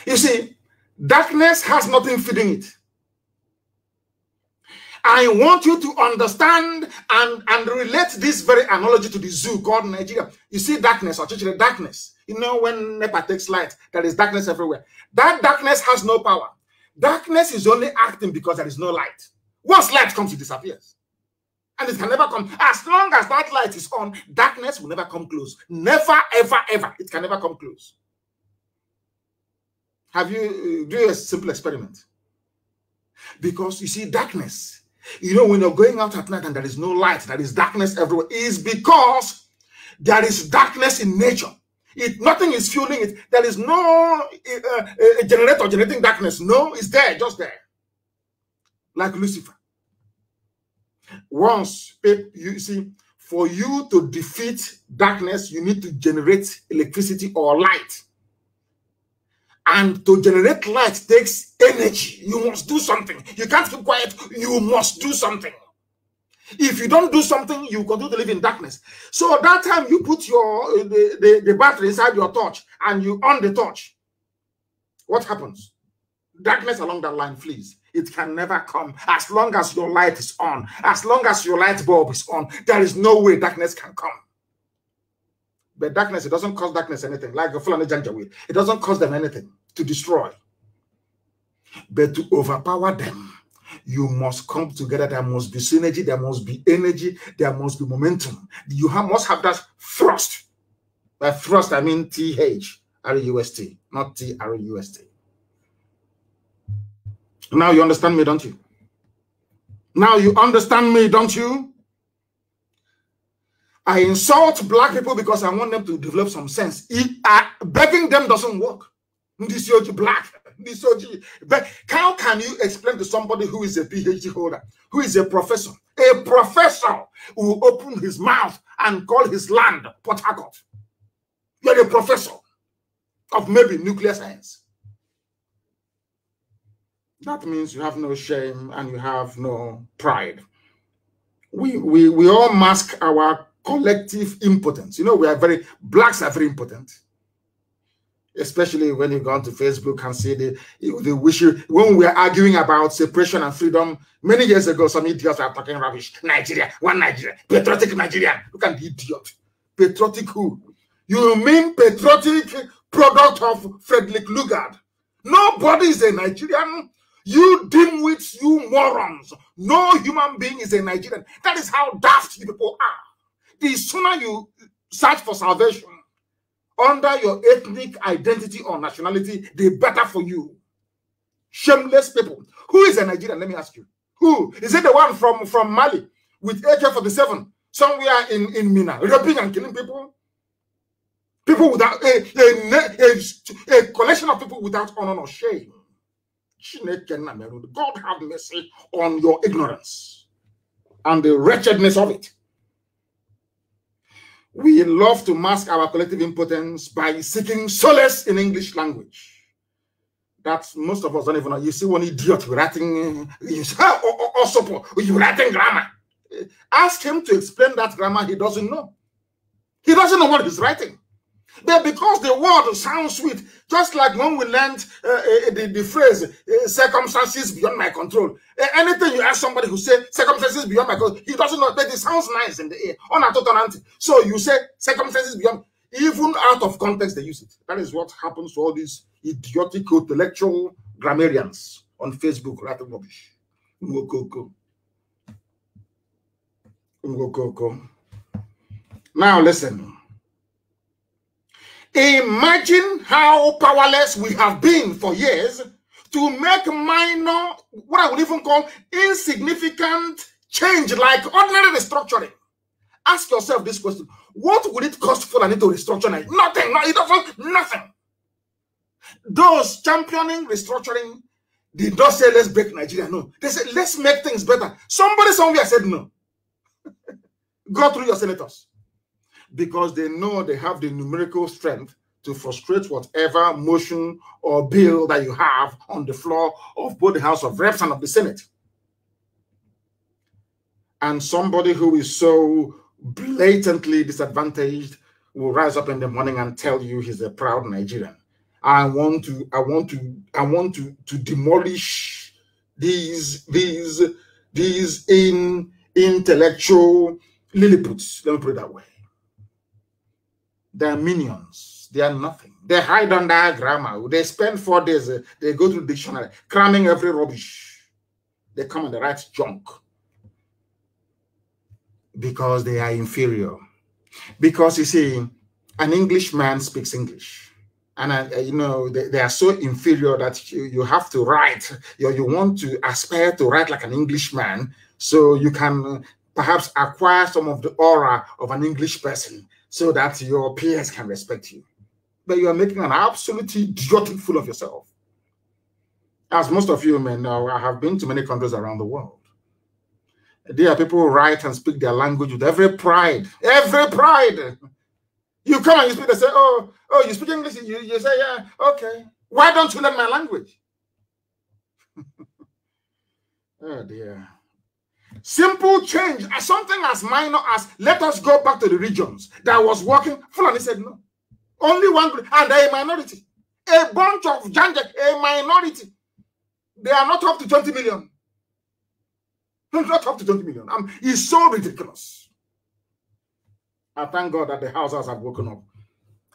S2: You see, darkness has nothing feeding it. I want you to understand and, and relate this very analogy to the zoo called Nigeria. You see darkness, or actually darkness. You know when NEPA takes light, there is darkness everywhere. That darkness has no power. Darkness is only acting because there is no light. Once light comes, it disappears. And it can never come. As long as that light is on, darkness will never come close. Never, ever, ever. It can never come close. Have you uh, do a simple experiment? Because you see, darkness, you know, when you're going out at night and there is no light, there is darkness everywhere, is because there is darkness in nature. It nothing is fueling it. There is no uh, uh, generator generating darkness. No, it's there, just there. Like Lucifer. Once you see, for you to defeat darkness, you need to generate electricity or light. And to generate light takes energy. You must do something. You can't keep quiet. You must do something. If you don't do something, you continue to live in darkness. So that time you put your the, the, the battery inside your torch and you on the torch. What happens? Darkness along that line flees. It can never come as long as your light is on. As long as your light bulb is on, there is no way darkness can come. But darkness, it doesn't cause darkness anything. Like a Fulani Janjaweed, it doesn't cause them anything to destroy. But to overpower them, you must come together. There must be synergy, there must be energy, there must be momentum. You have, must have that thrust. By thrust, I mean T H R U S T, not T R U S T. Now you understand me, don't you? Now you understand me, don't you? I insult black people because I want them to develop some sense. If, uh, begging them doesn't work. This is black. This but how can you explain to somebody who is a PhD holder, who is a professor, a professor who will open his mouth and call his land Port Harcourt? You're a professor of maybe nuclear science. That means you have no shame and you have no pride. We we we all mask our collective impotence. You know, we are very, blacks are very important. Especially when you go onto Facebook and see the, the wish you, when we are arguing about separation and freedom, many years ago, some idiots are talking rubbish. Nigeria, one Nigeria, patriotic Nigeria. Look at the idiot. Patriotic who? You mean patriotic product of Frederick Lugard? Nobody is a Nigerian. You dimwits, you morons. No human being is a Nigerian. That is how daft you people are. The sooner you search for salvation under your ethnic identity or nationality, the better for you. Shameless people. Who is a Nigerian? Let me ask you. Who? Is it the one from, from Mali with AK-47 somewhere in, in Minna, raping and killing people? People without a, a, a, a collection of people without honor or shame. God have mercy on your ignorance and the wretchedness of it. We love to mask our collective impotence by seeking solace in English language. That most of us don't even know. You see one idiot writing, eh, say, also oh, oh, oh, you writing grammar. Ask him to explain that grammar he doesn't know. He doesn't know what he's writing. But because the word sounds sweet, just like when we learned uh, uh, the, the phrase uh, circumstances beyond my control. Uh, anything you ask somebody who say circumstances beyond my control, he doesn't know, but it sounds nice in the ear. On a So you say circumstances beyond, even out of context, they use it. That is what happens to all these idiotic intellectual grammarians on Facebook writing rubbish. Now listen. Imagine how powerless we have been for years to make minor, what I would even call insignificant change like ordinary restructuring. Ask yourself this question. What would it cost for Fulani to restructure Nothing. No, it doesn't. Nothing. Those championing restructuring did not say let's break Nigeria. No. They said let's make things better. Somebody somewhere said no. Go through your senators because they know they have the numerical strength to frustrate whatever motion or bill that you have on the floor of both the House of Reps and of the Senate. And somebody who is so blatantly disadvantaged will rise up in the morning and tell you he's a proud Nigerian. I want to, I want to, I want to, to demolish these, these, these in intellectual Lilliputs. Let me put it that way. They're minions. They are nothing. They hide under grammar. They spend four days. Uh, they go to the dictionary, cramming every rubbish. They come on the right junk because they are inferior. Because you see, an Englishman speaks English. And uh, you know they, they, are so inferior that you, you have to write. You, you want to aspire to write like an Englishman, so you can perhaps acquire some of the aura of an English person so that your peers can respect you. But you are making an absolutely idiotic fool of yourself. As most of you may know, I have been to many countries around the world. There are people who write and speak their language with every pride, every pride. You come and you speak, they say, oh, oh, you speak English? You, you say, yeah, okay. Why don't you learn my language? oh, dear. Simple change, something as minor as let us go back to the regions that was working. Fulani said no. Only one group, and they're a minority. A bunch of Janjak, a minority. They are not up to 20 million. Not up to 20 million. Um, it's so ridiculous. I thank God that the houses have woken up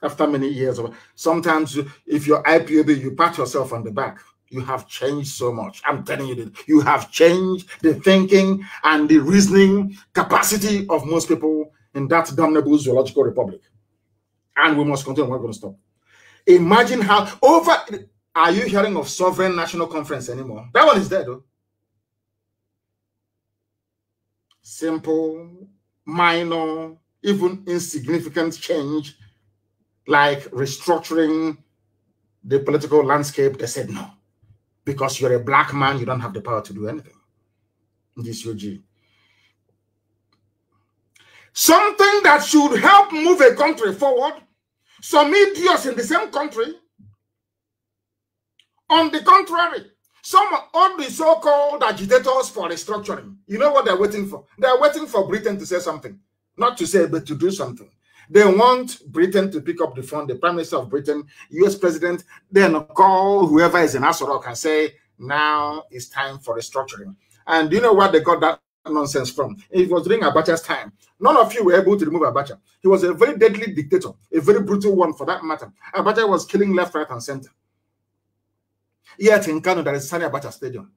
S2: after many years of sometimes if you're IPOB, you pat yourself on the back you have changed so much. I'm telling you that you have changed the thinking and the reasoning capacity of most people in that damnable zoological republic. And we must continue. We're going to stop. Imagine how over. Are you hearing of sovereign national conference anymore? That one is dead, though. Simple, minor, even insignificant change like restructuring the political landscape. They said no because you're a black man, you don't have the power to do anything. This UG. Something that should help move a country forward. Some idiots in the same country. On the contrary, some of the so-called agitators for restructuring, you know what they're waiting for? They're waiting for Britain to say something. Not to say, but to do something. They want Britain to pick up the phone, the Prime Minister of Britain, US President, then call whoever is in Aso Rock and say, now it's time for restructuring. And you know where they got that nonsense from. It was during Abacha's time. None of you were able to remove Abacha. He was a very deadly dictator, a very brutal one for that matter. Abacha was killing left, right, and center. Yet in Kano, there is Sani Abacha Stadium.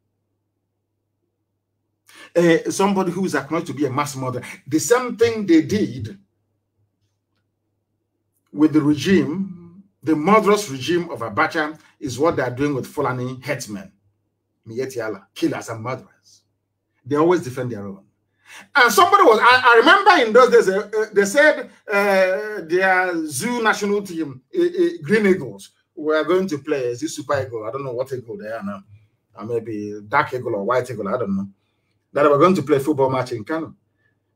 S2: Uh, somebody who is acknowledged to be a mass murderer. The same thing they did with the regime, the murderous regime of Abacha, is what they are doing with Fulani headsmen, Miyetti Allah, killers and murderers. They always defend their own. And somebody was, I, I remember in those days, uh, uh, they said uh, their zoo national team, Green Eagles, were going to play as Super Eagle. I don't know what eagle they are now. Or maybe Dark Eagle or White Eagle, I don't know. That they were going to play football match in Kano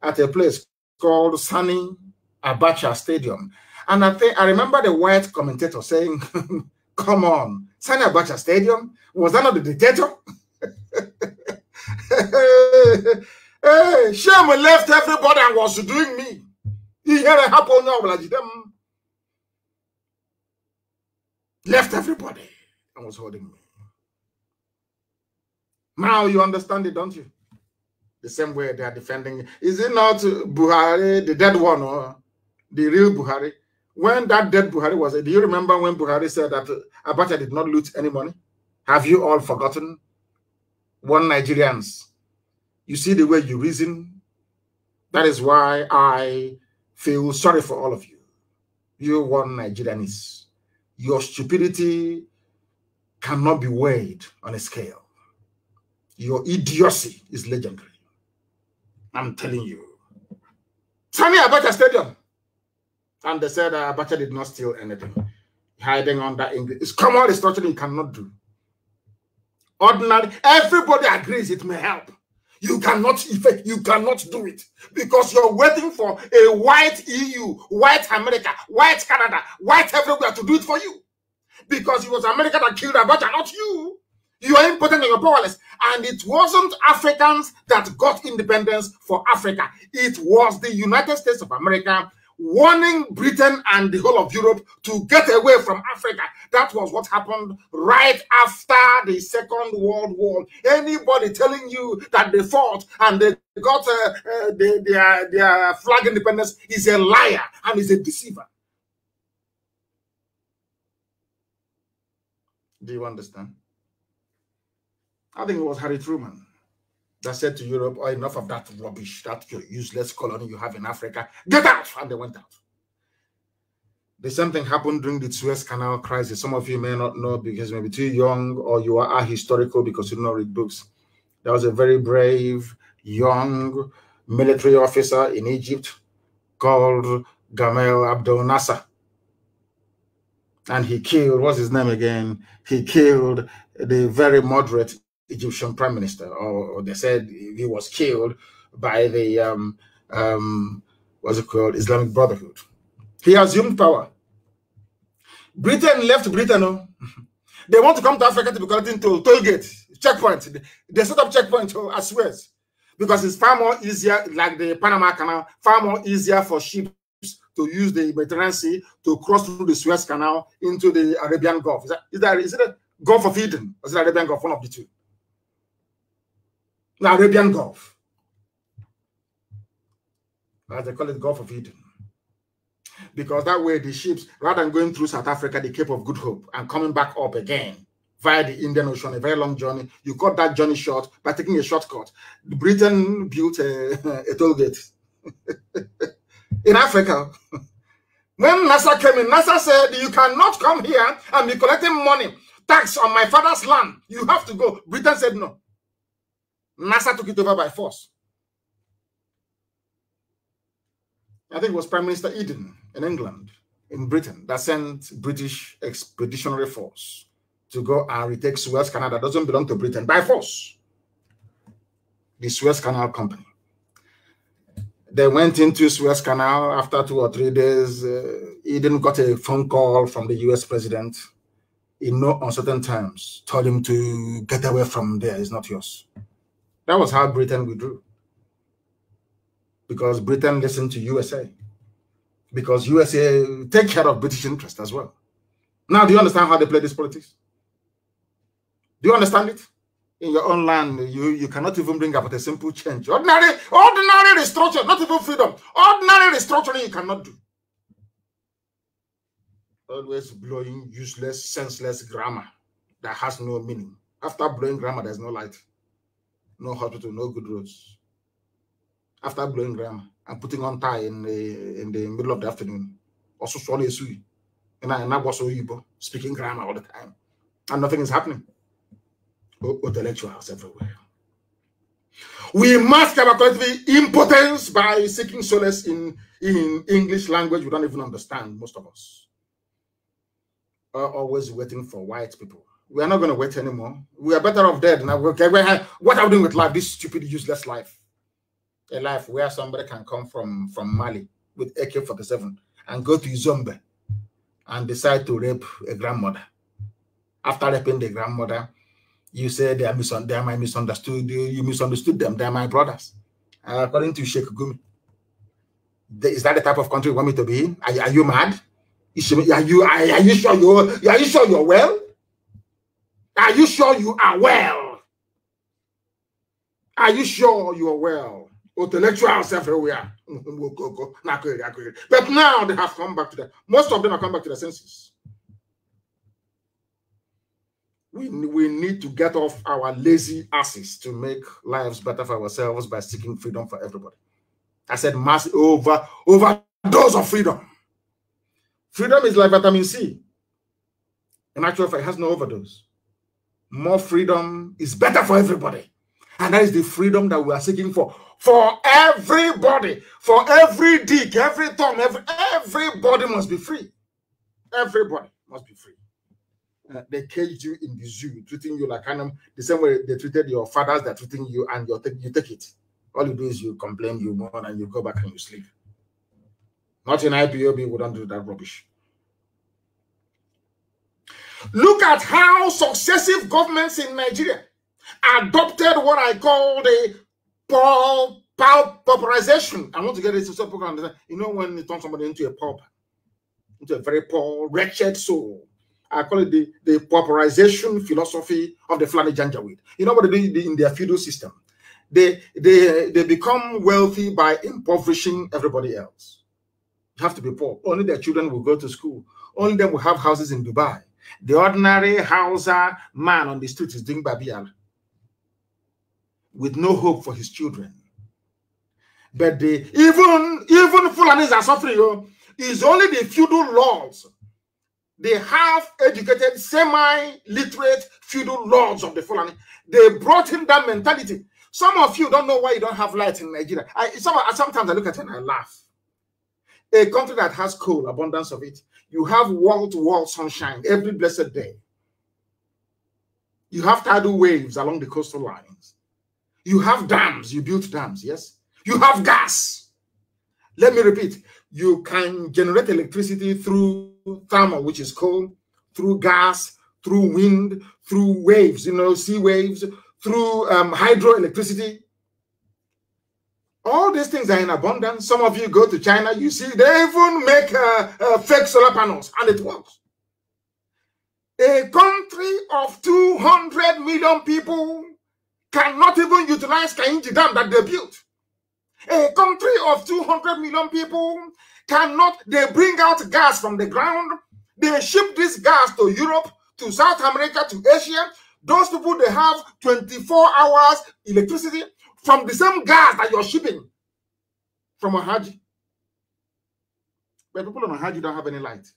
S2: at a place called Sani Abacha Stadium. And I think I remember the white commentator saying, Come on, Sani Abacha Stadium? Was that not the dictator? hey, Shem left everybody and was doing me. He had a happen now, like them. Left everybody and was holding me. Now you understand it, don't you? The same way they are defending. Is it not Buhari, the dead one, or the real Buhari? When that dead Buhari was, do you remember when Buhari said that Abacha did not loot any money? Have you all forgotten? One Nigerians. You see the way you reason? That is why I feel sorry for all of you. You one Nigerians. Your stupidity cannot be weighed on a scale. Your idiocy is legendary. I'm telling you. Sani Abacha Stadium. And they said uh, Abacha did not steal anything. Hiding under English. It's common destruction you cannot do. Ordinary, everybody agrees it may help. You cannot effect, you cannot do it because you're waiting for a white EU, white America, white Canada, white everywhere to do it for you. Because it was America that killed Abacha, not you. You are impotent and you're powerless. And it wasn't Africans that got independence for Africa. It was the United States of America warning Britain and the whole of Europe to get away from Africa. That was what happened right after the Second World War. Anybody telling you that they fought and they got uh, uh, their, their, their flag independence is a liar and is a deceiver. Do you understand? I think it was Harry Truman that said to Europe, oh, enough of that rubbish, that useless colony you have in Africa, get out! And they went out. The same thing happened during the Suez Canal crisis. Some of you may not know because maybe too young or you are ahistorical because you don't read books. There was a very brave, young military officer in Egypt called Gamal Abdel Nasser. And he killed, what's his name again? He killed the very moderate Egyptian prime minister, or, or, they said he was killed by the um, um, what's it called Islamic Brotherhood. He assumed power. Britain left Britain. Oh. They want to come to Africa to be collecting toll, toll gate, checkpoint. They set up checkpoint oh, as Suez because it's far more easier, like the Panama Canal, far more easier for ships to use the Mediterranean Sea to cross through the Suez Canal into the Arabian Gulf. Is that is that is it a Gulf of Aden or is it Arabian Gulf? One of the two the Arabian Gulf. As they call it Gulf of Aden. Because that way the ships, rather than going through South Africa, the Cape of Good Hope, and coming back up again via the Indian Ocean, a very long journey, you cut that journey short by taking a shortcut. Britain built a, a toll gate in Africa. When Nasser came in, Nasser said, you cannot come here and be collecting money, tax on my father's land. You have to go. Britain said no. Nasser took it over by force. I think it was Prime Minister Eden in England, in Britain, that sent British expeditionary force to go and retake Suez Canal that doesn't belong to Britain by force. The Suez Canal Company. They went into Suez Canal after two or three days. Uh, Eden got a phone call from the US president in no uncertain terms, told him to get away from there. It's not yours. That was how Britain withdrew. Because Britain listened to USA. Because USA take care of British interest as well. Now, do you understand how they play this politics? Do you understand it? in your own land, you, you cannot even bring about a simple change. Ordinary, ordinary restructuring, not even freedom. Ordinary restructuring you cannot do. Always blowing useless, senseless grammar that has no meaning. After blowing grammar, there's no light, no hospital, no good roads. After blowing grammar and putting on tie in the in the middle of the afternoon, also swallow sui, and I was so speaking grammar all the time, and nothing is happening intellectuals everywhere. We mask our collective impotence by seeking solace in, in English language we don't even understand, most of us. Are always waiting for white people. We are not going to wait anymore. We are better off dead now. Okay, what are we doing with life? This stupid, useless life. A life where somebody can come from, from Mali with AK-47 and go to Zombe and decide to rape a grandmother. After raping the grandmother, you said they are, they are my misunderstood. You misunderstood them. They are my brothers. Uh, according to Sheikh Gumi, is that the type of country you want me to be in? Are, are you mad? Are you are, are you sure you are you sure you're well? Are you sure you are well? Are you sure you are well? Oh, Intellectuals everywhere. But now they have come back to that. Most of them have come back to the senses. we, we need to get off our lazy asses to make lives better for ourselves by seeking freedom for everybody. I said mass over overdose of freedom. Freedom is like vitamin C. In actual fact, it has no overdose. More freedom is better for everybody. And that is the freedom that we are seeking for. For everybody, for every dick, every thumb, every, everybody must be free. Everybody must be free uh, they caged you in the zoo, treating you like animal, the same way they treated your fathers, they're treating you, and you take you take it. All you do is you complain, you mourn, and you go back and you sleep. Not in IPOB, we don't do that rubbish. Look at how successive governments in Nigeria adopted what I call the pauperization. I want to get it so people. You know, when you turn somebody into a pauper, into a very poor, wretched soul, I call it the, the pauperization philosophy of the Fulani Janjaweed. You know what they do in their feudal system? They, they, they become wealthy by impoverishing everybody else. You have to be poor. Only their children will go to school. Only them will have houses in Dubai. The ordinary Hausa man on the street is doing Babial with no hope for his children. But the even even Fulanis are suffering. Oh, it's only the feudal lords, the half-educated, semi-literate feudal lords of the Fulani, they brought in that mentality. Some of you don't know why you don't have light in Nigeria. I, some, sometimes I look at it and I laugh. A country that has coal, abundance of it, you have wall-to-wall sunshine every blessed day. You have tidal waves along the coastal lines. You have dams, you built dams, yes? You have gas. Let me repeat, you can generate electricity through thermal, which is coal, through gas, through wind, through waves, you know, sea waves, through um, hydroelectricity. All these things are in abundance. Some of you go to China, you see, they even make uh, uh, fake solar panels, and it works. A country of 200 million people cannot even utilize Kainji Dam that they built. A country of 200 million people cannot, they bring out gas from the ground. They ship this gas to Europe, to South America, to Asia. Those people, they have 24 hours electricity from the same gas that you're shipping from a Haji. But people on a Haji don't have any light.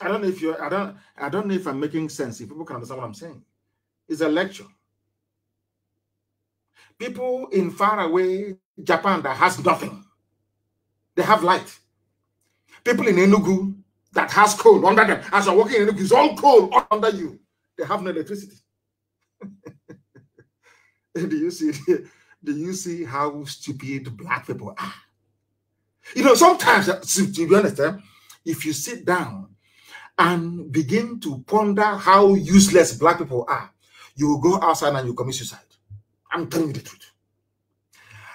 S2: I don't know if you're, I don't, I don't know if I'm making sense. If people can understand what I'm saying. It's a lecture. People in faraway Japan that has nothing they have light. People in Enugu that has coal under them, as you're walking in Enugu, it's all coal under you. They have no electricity. do you see? Do you see how stupid black people are? You know, sometimes, uh, to be honest, eh, if you sit down and begin to ponder how useless black people are, you will go outside and you commit suicide. I'm telling you the truth.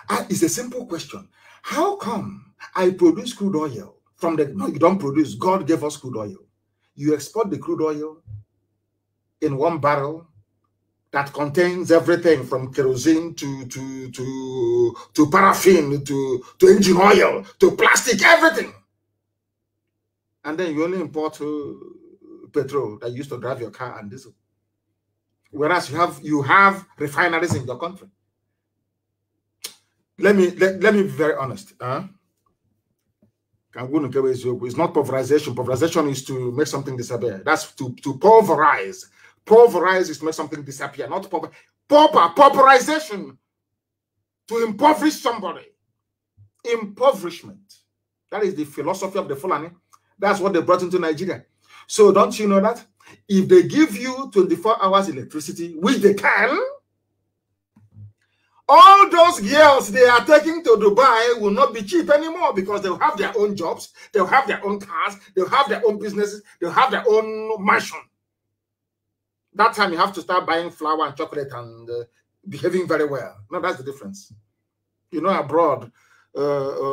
S2: Uh, it's a simple question. How come I produce crude oil from the no, you don't produce. God gave us crude oil. You export the crude oil in one barrel that contains everything from kerosene to to to to paraffin to to engine oil to plastic, everything. And then you only import uh, petrol that used to drive your car and diesel. Whereas you have you have refineries in your country. Let me let, let me be very honest. Huh? It's not pulverization. Pulverization is to make something disappear. That's to, to pulverize. Pulverize is to make something disappear, not pulver. Pauper, pauperization. To impoverish somebody. Impoverishment. That is the philosophy of the Fulani. That's what they brought into Nigeria. So don't you know that? If they give you 24 hours electricity, which they can, all those girls they are taking to Dubai will not be cheap anymore because they'll have their own jobs, they'll have their own cars, they'll have their own businesses, they'll have their own mansion. That time you have to start buying flour and chocolate and uh, behaving very well. No, that's the difference. You know, abroad, uh,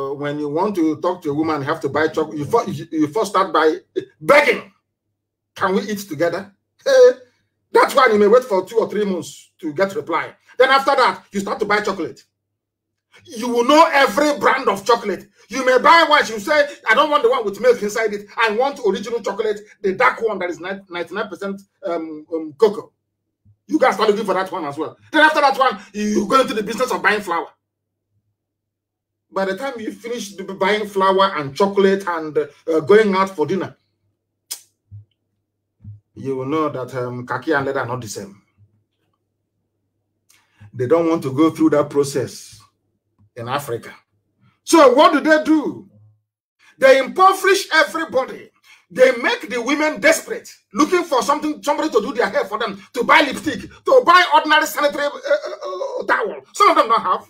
S2: uh, when you want to talk to a woman, you have to buy chocolate. You, first, you first start by begging. Can we eat together? Hey, that's why you may wait for two or three months to get reply. Then after that, you start to buy chocolate. You will know every brand of chocolate. You may buy what you say, I don't want the one with milk inside it. I want original chocolate, the dark one that is 99% um, um, cocoa. You guys start looking for that one as well. Then after that one, you go into the business of buying flour. By the time you finish buying flour and chocolate and uh, going out for dinner, you will know that um, kaki and leather are not the same. They don't want to go through that process in Africa. So what do they do? They impoverish everybody. They make the women desperate, looking for something, somebody to do their hair for them, to buy lipstick, to buy ordinary sanitary uh, uh, uh, towel. Some of them don't have.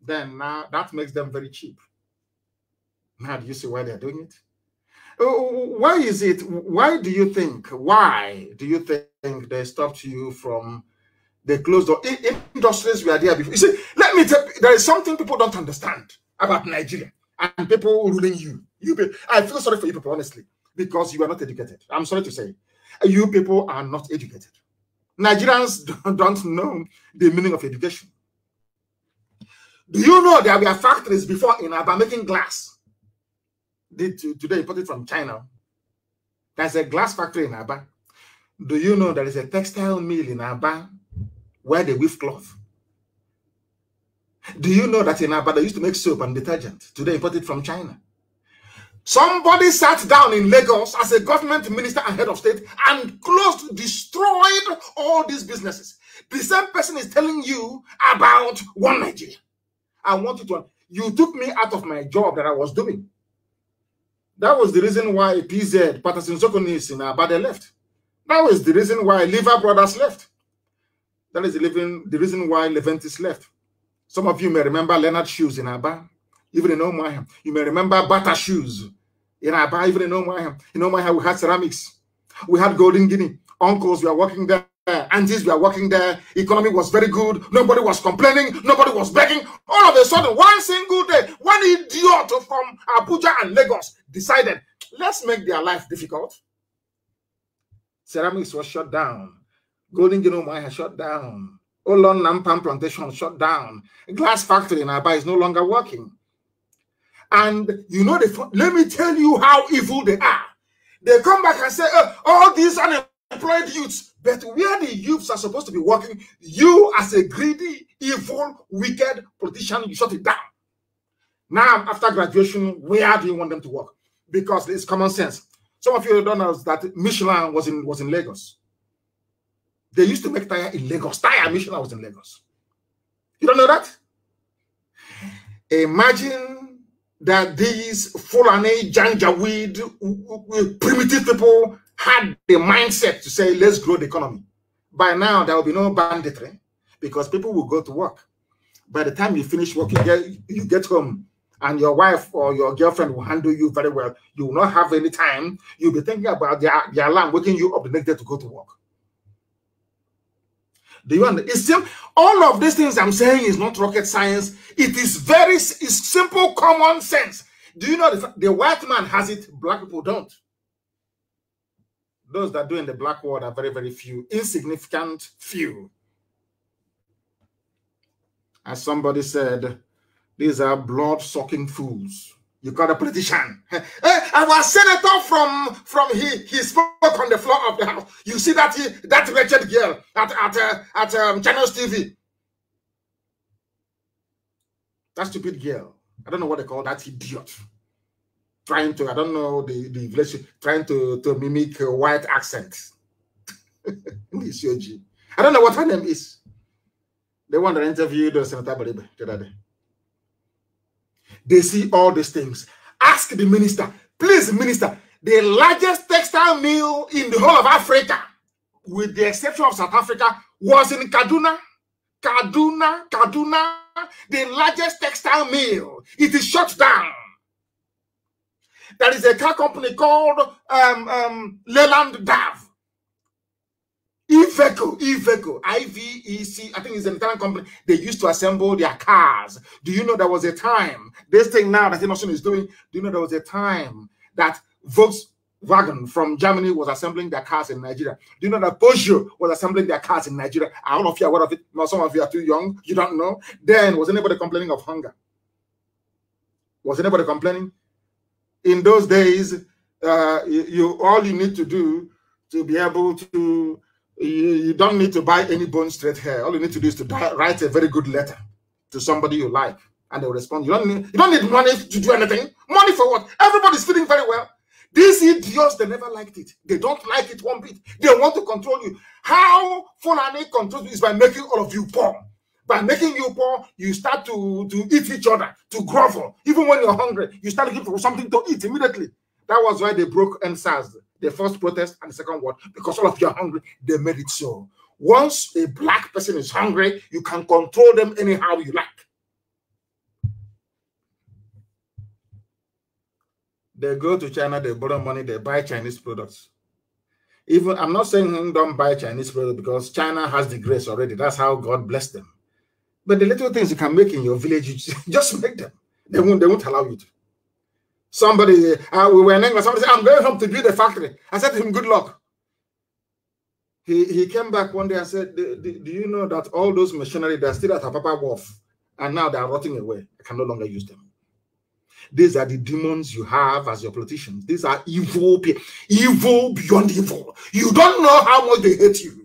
S2: Then now that makes them very cheap. Now, do you see why they're doing it? Uh, why is it? Why do you think? Why do you think they stopped you from they closed door. In, industries were there before. You see, let me tell you, there is something people don't understand about Nigeria and people ruling you. You, I feel sorry for you people, honestly, because you are not educated. I'm sorry to say, you people are not educated. Nigerians don't know the meaning of education. Do you know there were factories before in Aba making glass? Did you today imported from China? There's a glass factory in Aba. Do you know there is a textile mill in Aba where they weave cloth. Do you know that in Aba they used to make soap and detergent? Today imported from China. Somebody sat down in Lagos as a government minister and head of state and closed, destroyed all these businesses. The same person is telling you about one Nigeria. I want you to, you took me out of my job that I was doing. That was the reason why PZ, Paterson Zochonis in Abade left. That was the reason why Lever Brothers left. That is the, living, the reason why Leventis left. Some of you may remember Leonard Shoes in Aba, even in Umuahia. You may remember Bata Shoes in Aba, even in Umuahia. In Umuahia, we had ceramics. We had Golden Guinea. Uncles we were working there. Aunties we were working there. Economy was very good. Nobody was complaining. Nobody was begging. All of a sudden, one single day, one idiot from Abuja and Lagos decided, let's make their life difficult. Ceramics was shut down. Golden Guinea has shut down. Olon Nampam plantation shut down. Glass factory in Aba is no longer working. And you know, the, let me tell you how evil they are. They come back and say, oh, all these unemployed youths, but where the youths are supposed to be working, you as a greedy, evil, wicked politician, you shut it down. Now, after graduation, where do you want them to work? Because it's common sense. Some of you don't know that Michelin was in was in Lagos. They used to make tire in Lagos. Tire Michelin was in Lagos. You don't know that? Imagine that these Fulani, Janjaweed, primitive people had the mindset to say, let's grow the economy. By now, there will be no banditry because people will go to work. By the time you finish work, you get, you get home and your wife or your girlfriend will handle you very well. You will not have any time. You'll be thinking about their, their alarm waking you up the next day to go to work. Do you understand? It's all of these things I'm saying is not rocket science. It is very it's simple common sense. Do you know the, the white man has it, black people don't? Those that do in the black world are very, very few, insignificant few. As somebody said, these are blood-sucking fools. You got a politician. Hey, our senator from from he he spoke on the floor of the house. You see that he, that wretched girl at at uh, at um, Channels TV. That stupid girl. I don't know what they call that idiot. Trying to I don't know the the trying to to mimic a white accent. I don't know what her name is. The one that interviewed Senator Abaribe the other day. They see all these things. Ask the minister, please, minister, the largest textile mill in the whole of Africa, with the exception of South Africa, was in Kaduna. Kaduna, Kaduna, the largest textile mill. It is shut down. There is a car company called um, um, Leyland DAF. Iveco, Iveco, I-V-E-C, I think it's an Italian company. They used to assemble their cars. Do you know there was a time, this thing now that Innoson is doing, do you know there was a time that Volkswagen from Germany was assembling their cars in Nigeria? Do you know that Porsche was assembling their cars in Nigeria? I don't know if you're aware of it. No, some of you are too young. You don't know. Then was anybody complaining of hunger? Was anybody complaining? In those days, uh, you, you all you need to do to be able to you, you don't need to buy any bone straight hair. All you need to do is to write a very good letter to somebody you like, and they'll respond. You don't need you don't need money to do anything. Money for what? Everybody's feeling very well. These idiots, they never liked it. They don't like it one bit. They want to control you. How Fulani controls you is by making all of you poor. By making you poor, you start to, to eat each other, to grovel. Even when you're hungry, you start looking for something to eat immediately. That was why they broke EndSARS the first protest and the second one, because all of you are hungry, they made it so. Once a black person is hungry, you can control them anyhow you like. They go to China, they borrow money, they buy Chinese products. Even I'm not saying don't buy Chinese products because China has the grace already. That's how God blessed them. But the little things you can make in your village, just make them. They won't, they won't allow you to. Somebody, uh, we were in England, somebody said, I'm going home to build a factory. I said to him, good luck. He, he came back one day and said, do, do, you know that all those machinery that are still at Apapa Wharf and now they are rotting away? I can no longer use them. These are the demons you have as your politicians. These are evil, evil beyond evil. You don't know how much they hate you.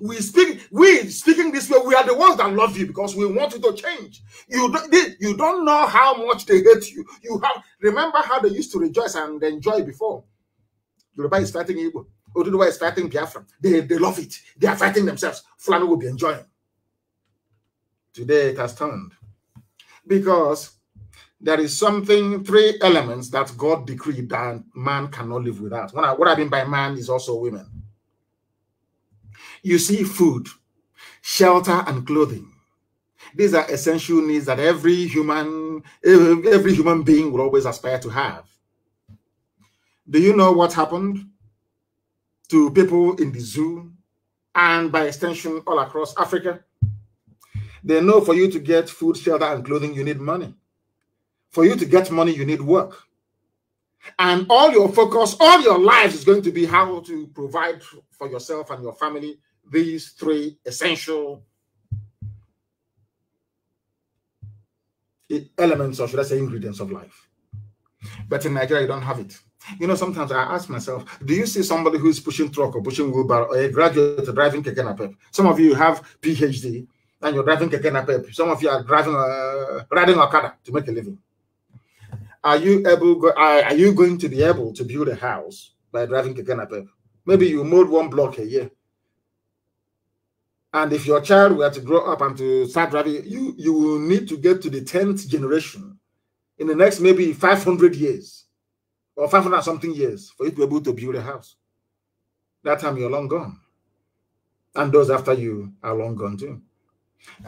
S2: We speak, we speaking this way, we are the ones that love you because we want you to change. You don't, you don't know how much they hate you. You have remember how they used to rejoice and enjoy before. Yoruba is fighting Igbo. Oduduwa is fighting Biafra. They, they love it. They are fighting themselves. Fulani will be enjoying. Today it has turned. Because there is something, three elements that God decreed that man cannot live without. What I, what I mean by man is also women. You see food, shelter, and clothing. These are essential needs that every human, every human being will always aspire to have. Do you know what happened to people in the zoo and by extension all across Africa? They know for you to get food, shelter, and clothing, you need money. For you to get money, you need work. And all your focus, all your life is going to be how to provide for yourself and your family these three essential elements or should I say ingredients of life. But in Nigeria, you don't have it. You know, sometimes I ask myself, do you see somebody who's pushing truck or pushing wheelbarrow or a graduate driving keke Some of you have PhD and you're driving keke Some of you are driving, uh, riding Okada to make a living. Are you able? Are, you going to be able to build a house by driving keke Maybe you mold one block a year and if your child were to grow up and to start driving, you, you will need to get to the 10th generation in the next maybe 500 years or 500 something years for you to be able to build a house. That time you're long gone. And those after you are long gone too.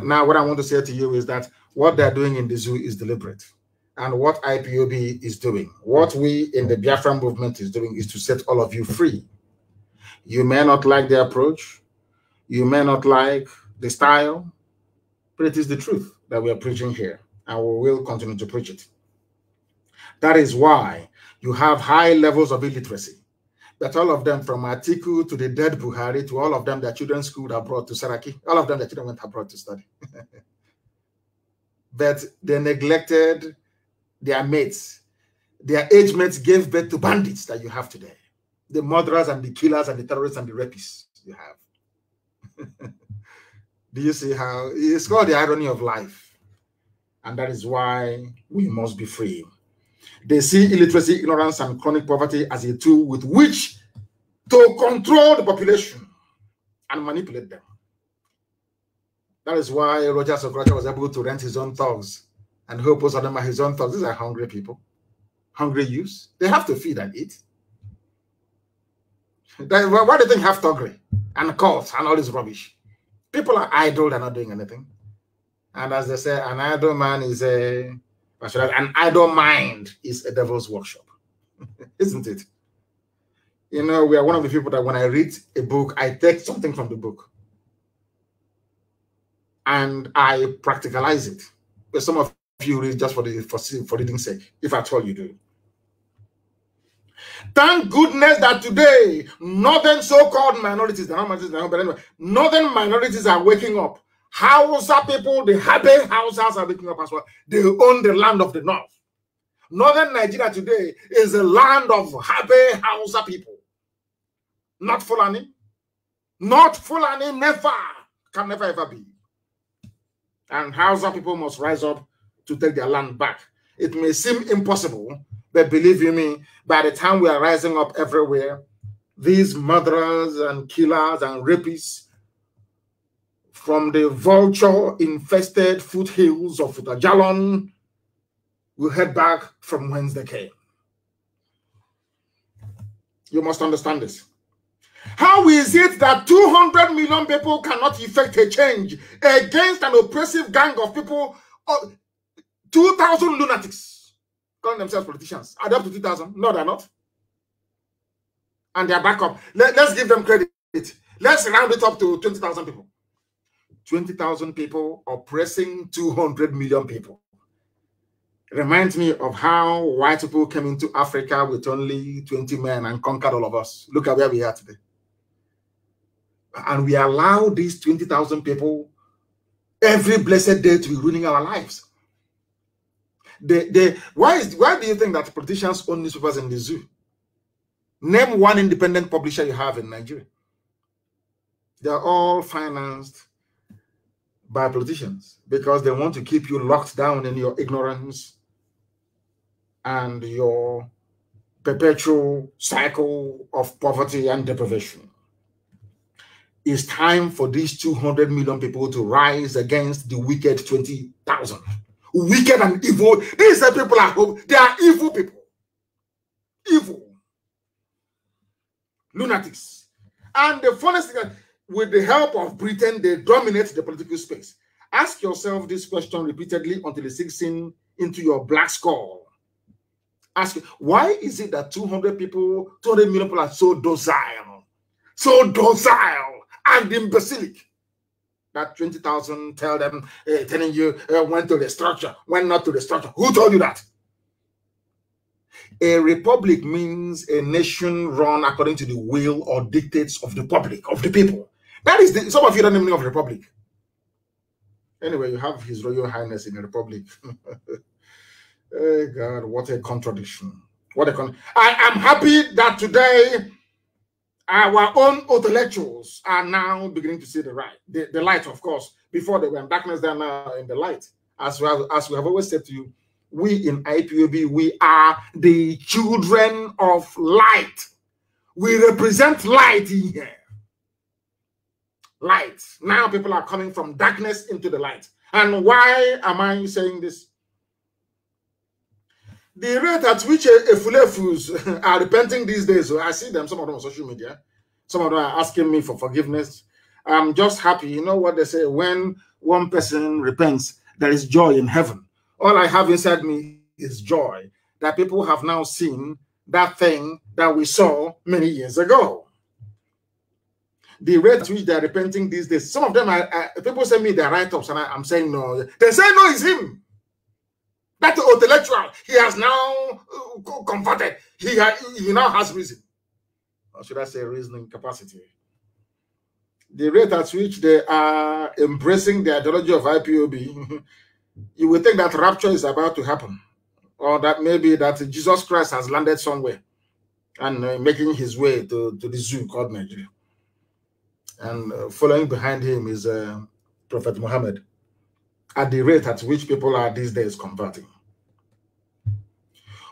S2: now, what I want to say to you is that what they're doing in the zoo is deliberate. And what IPOB is doing, what we in the Biafran movement is doing, is to set all of you free. You may not like the approach, you may not like the style, but it is the truth that we are preaching here, and we will continue to preach it. That is why you have high levels of illiteracy, That all of them, from Atiku to the dead Buhari to all of them, their children schooled abroad to Saraki. All of them, their children went abroad to study. but they neglected their mates. Their age mates gave birth to bandits that you have today. The murderers and the killers and the terrorists and the rapists you have. Do you see how it's called the irony of life? And that is why we must be free. They see illiteracy, ignorance, and chronic poverty as a tool with which to control the population and manipulate them. That is why Rochas Okorocha was able to rent his own thugs and help of them his own thugs. These are hungry people, hungry youths. They have to feed and eat. Why do they have thuggery and cults and all this rubbish? People are idle, they're not doing anything. And as they say, an idle man is a an idle mind is a devil's workshop, isn't it? You know, we are one of the people that when I read a book, I take something from the book and I practicalize it. But some of you read just for the for, for reading sake, if at all you do. Thank goodness that today, northern so-called minorities, they're not minorities, they're not, but anyway, northern minorities are waking up Hausa people, the Habe Hausas are waking up as well. They own the land of the north. Northern Nigeria today is a land of Habe Hausa people. Not Fulani. Not Fulani, never. Can never ever be. And Hausa people must rise up to take their land back. It may seem impossible, but believe you me, by the time we are rising up everywhere, these murderers and killers and rapists from the vulture-infested foothills of Futa Jallon will head back from whence they came. You must understand this. How is it that 200 million people cannot effect a change against an oppressive gang of people, uh, 2,000 lunatics, calling themselves politicians? Are up to 2,000? No, they're not. And they're back up. Let, us give them credit. Let's round it up to 20,000 people. 20,000 people oppressing 200 million people. reminds me of how white people came into Africa with only 20 men and conquered all of us. Look at where we are today. And we allow these 20,000 people every blessed day to be ruining our lives. They, they, why, is, why do you think that politicians own newspapers in the zoo? Name one independent publisher you have in Nigeria. They're all financed by politicians because they want to keep you locked down in your ignorance and your perpetual cycle of poverty and deprivation. It's time for these 200 million people to rise against the wicked 20,000. Wicked and evil. These are people at home. They are evil people. Evil. Lunatics. And the funniest thing is, with the help of Britain, they dominate the political space. Ask yourself this question repeatedly until it sinks in into your black skull. Ask why is it that 200 people, 200 million people are so docile, so docile and imbecilic that 20,000 tell them, uh, telling you uh, when to the structure, when not to the structure. Who told you that? A republic means a nation run according to the will or dictates of the public, of the people. That is the, some of you don't even know of republic. Anyway, you have His Royal Highness in a republic. oh God, what a contradiction! What a con! I am happy that today our own intellectuals are now beginning to see the right, the, the light, of course. Before they were in darkness, they are now in the light. As we have, as we have always said to you, we in IPOB, we are the children of light. We represent light in here light. Now people are coming from darkness into the light. And why am I saying this? The rate at which Efulefus are repenting these days, I see them, some of them on social media, some of them are asking me for forgiveness. I'm just happy. You know what they say? When one person repents, there is joy in heaven. All I have inside me is joy that people have now seen that thing that we saw many years ago the rate at which they're repenting these days. Some of them are, uh, people send me their write-ups, and I, am saying no. They say no, it's him. That intellectual, he has now uh, converted. He ha, he now has reason. or should I say reasoning capacity. The rate at which they are embracing the ideology of IPOB, you would think that rapture is about to happen, or that maybe that Jesus Christ has landed somewhere and uh, making his way to, to the zoo called Nigeria. And uh, following behind him is uh, Prophet Muhammad at the rate at which people are these days converting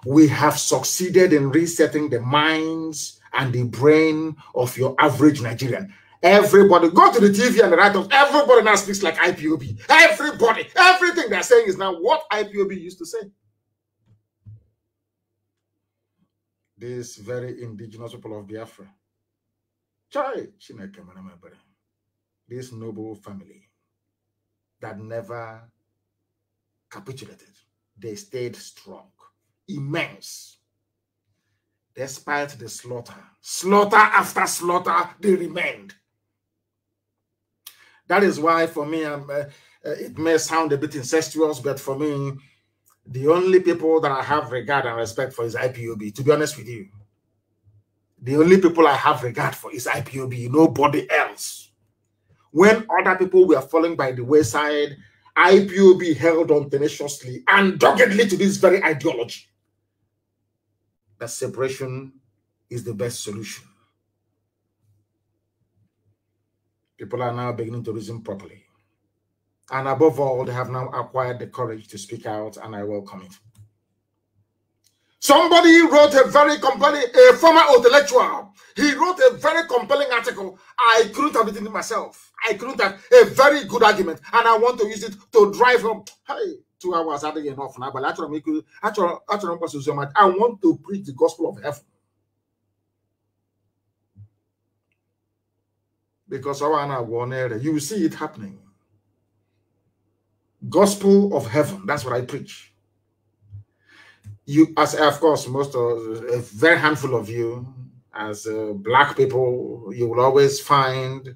S2: we have succeeded in resetting the minds and the brain of your average Nigerian. Everybody, go to the TV and the write off. Everybody now speaks like IPOB. Everybody, everything they're saying is now what IPOB used to say. This very indigenous people of Biafra, Chai, this noble family that never capitulated, they stayed strong immense. Despite the slaughter, slaughter after slaughter, they remained. That is why, for me, uh, uh, it may sound a bit incestuous, but for me, the only people that I have regard and respect for is IPOB, to be honest with you. The only people I have regard for is IPOB, nobody else. When other people were falling by the wayside, IPOB held on tenaciously and doggedly to this very ideology that separation is the best solution. People are now beginning to reason properly. And above all, they have now acquired the courage to speak out, and I welcome it. Somebody wrote a very compelling, a former intellectual. He wrote a very compelling article. I couldn't have written it myself. I couldn't have a very good argument, and I want to use it to drive home. Hey, two hours adịghị enough na abalị achọrọ m ikwu achọrọ achọrọ mgbasa ozi ọma I want to preach the gospel of heaven because you will see it happening gospel of heaven that's what I preach you as of course most of a very handful of you as uh, black people you will always find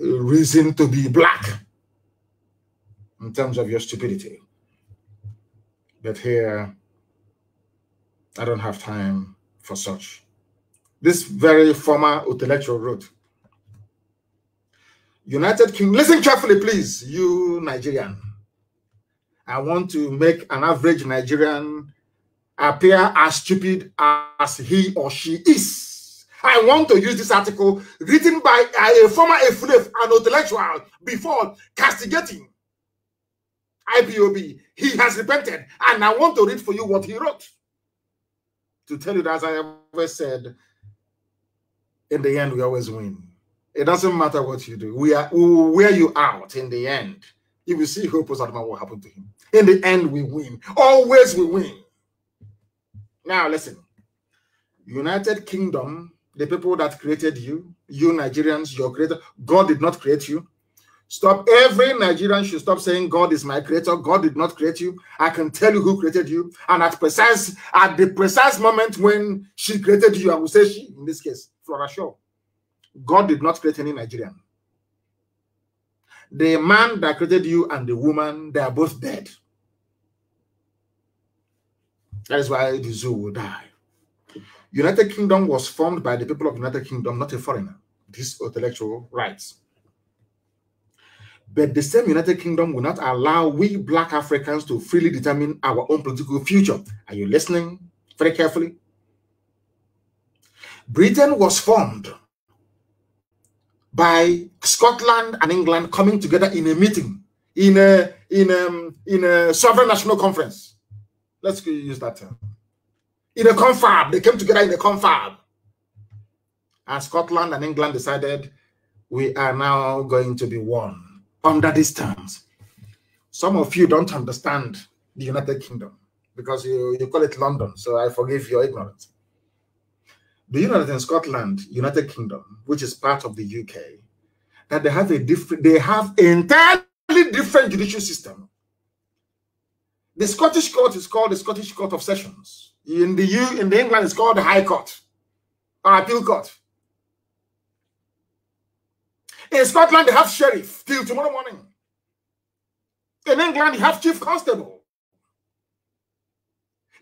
S2: reason to be black in terms of your stupidity. But here, I don't have time for such. This very former intellectual wrote, United Kingdom, listen carefully, please, you Nigerian. I want to make an average Nigerian appear as stupid as he or she is. I want to use this article written by uh, a former Efulef, an intellectual, before castigating IPOB. He has repented. And I want to read for you what he wrote. To tell you that, as I always said, in the end, we always win. It doesn't matter what you do. We are we will wear you out in the end. You will see who Adama what happened to him. In the end, we win. Always we win. Now listen. United Kingdom, the people that created you, you Nigerians, your creator, God did not create you. Stop. Every Nigerian should stop saying God is my creator. God did not create you. I can tell you who created you. And at precise at the precise moment when she created you, I will say she, in this case, Flora Shaw. God did not create any Nigerian. The man that created you and the woman, they are both dead. That is why the zoo will die. United Kingdom was formed by the people of United Kingdom, not a foreigner. This intellectual rights. But the same United Kingdom will not allow we black Africans to freely determine our own political future. Are you listening very carefully? Britain was formed by Scotland and England coming together in a meeting, in a in a, um, in a sovereign national conference. Let's use that term. In a confab, they came together in a confab. And Scotland and England decided we are now going to be one under these terms. Some of you don't understand the United Kingdom because you, you call it London, so I forgive your ignorance. Do you know that in Scotland, United Kingdom, which is part of the UK, that they have a different, they have entirely different judicial system. The Scottish court is called the Scottish Court of Sessions. In the U, in the England, it's called the High Court or Appeal Court. In Scotland, they have sheriff till tomorrow morning. In England, you have chief constable.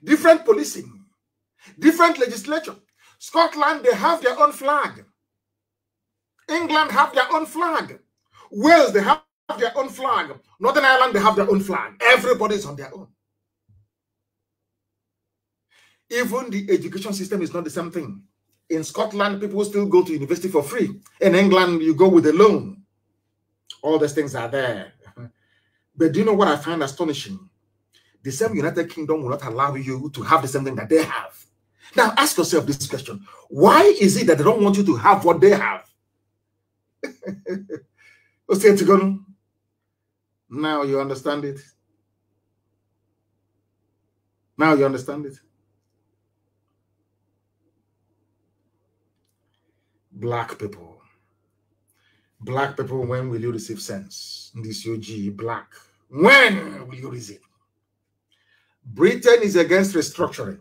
S2: Different policing, different legislature. Scotland, they have their own flag. England have their own flag. Wales, they have their own flag. Northern Ireland, they have their own flag. Everybody's on their own. Even the education system is not the same thing. In Scotland, people still go to university for free. In England, you go with a loan. All these things are there. But do you know what I find astonishing? The same United Kingdom will not allow you to have the same thing that they have. Now ask yourself this question. Why is it that they don't want you to have what they have? now you understand it. Now you understand it. Black people. Black people, when will you receive sense? This UG, black. When will you receive? Britain is against restructuring.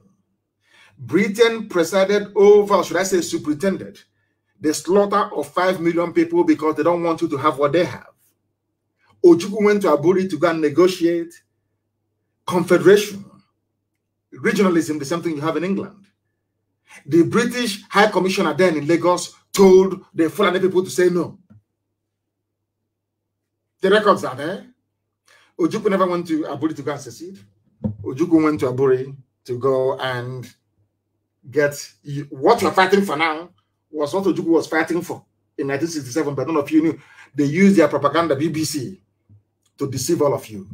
S2: Britain presided over, should I say, superintended the slaughter of 5 million people because they don't want you to have what they have. Ojukwu went to Aburi to go and negotiate confederation, regionalism, the same thing you have in England. The British High Commissioner then in Lagos told the Fulani people to say no. The records are there. Ojukwu never went to Aburi to go and secede. Ojukwu went to Aburi to go and get what you're fighting for now was what Ojukwu was fighting for in 1967, but none of you knew. They used their propaganda BBC to deceive all of you.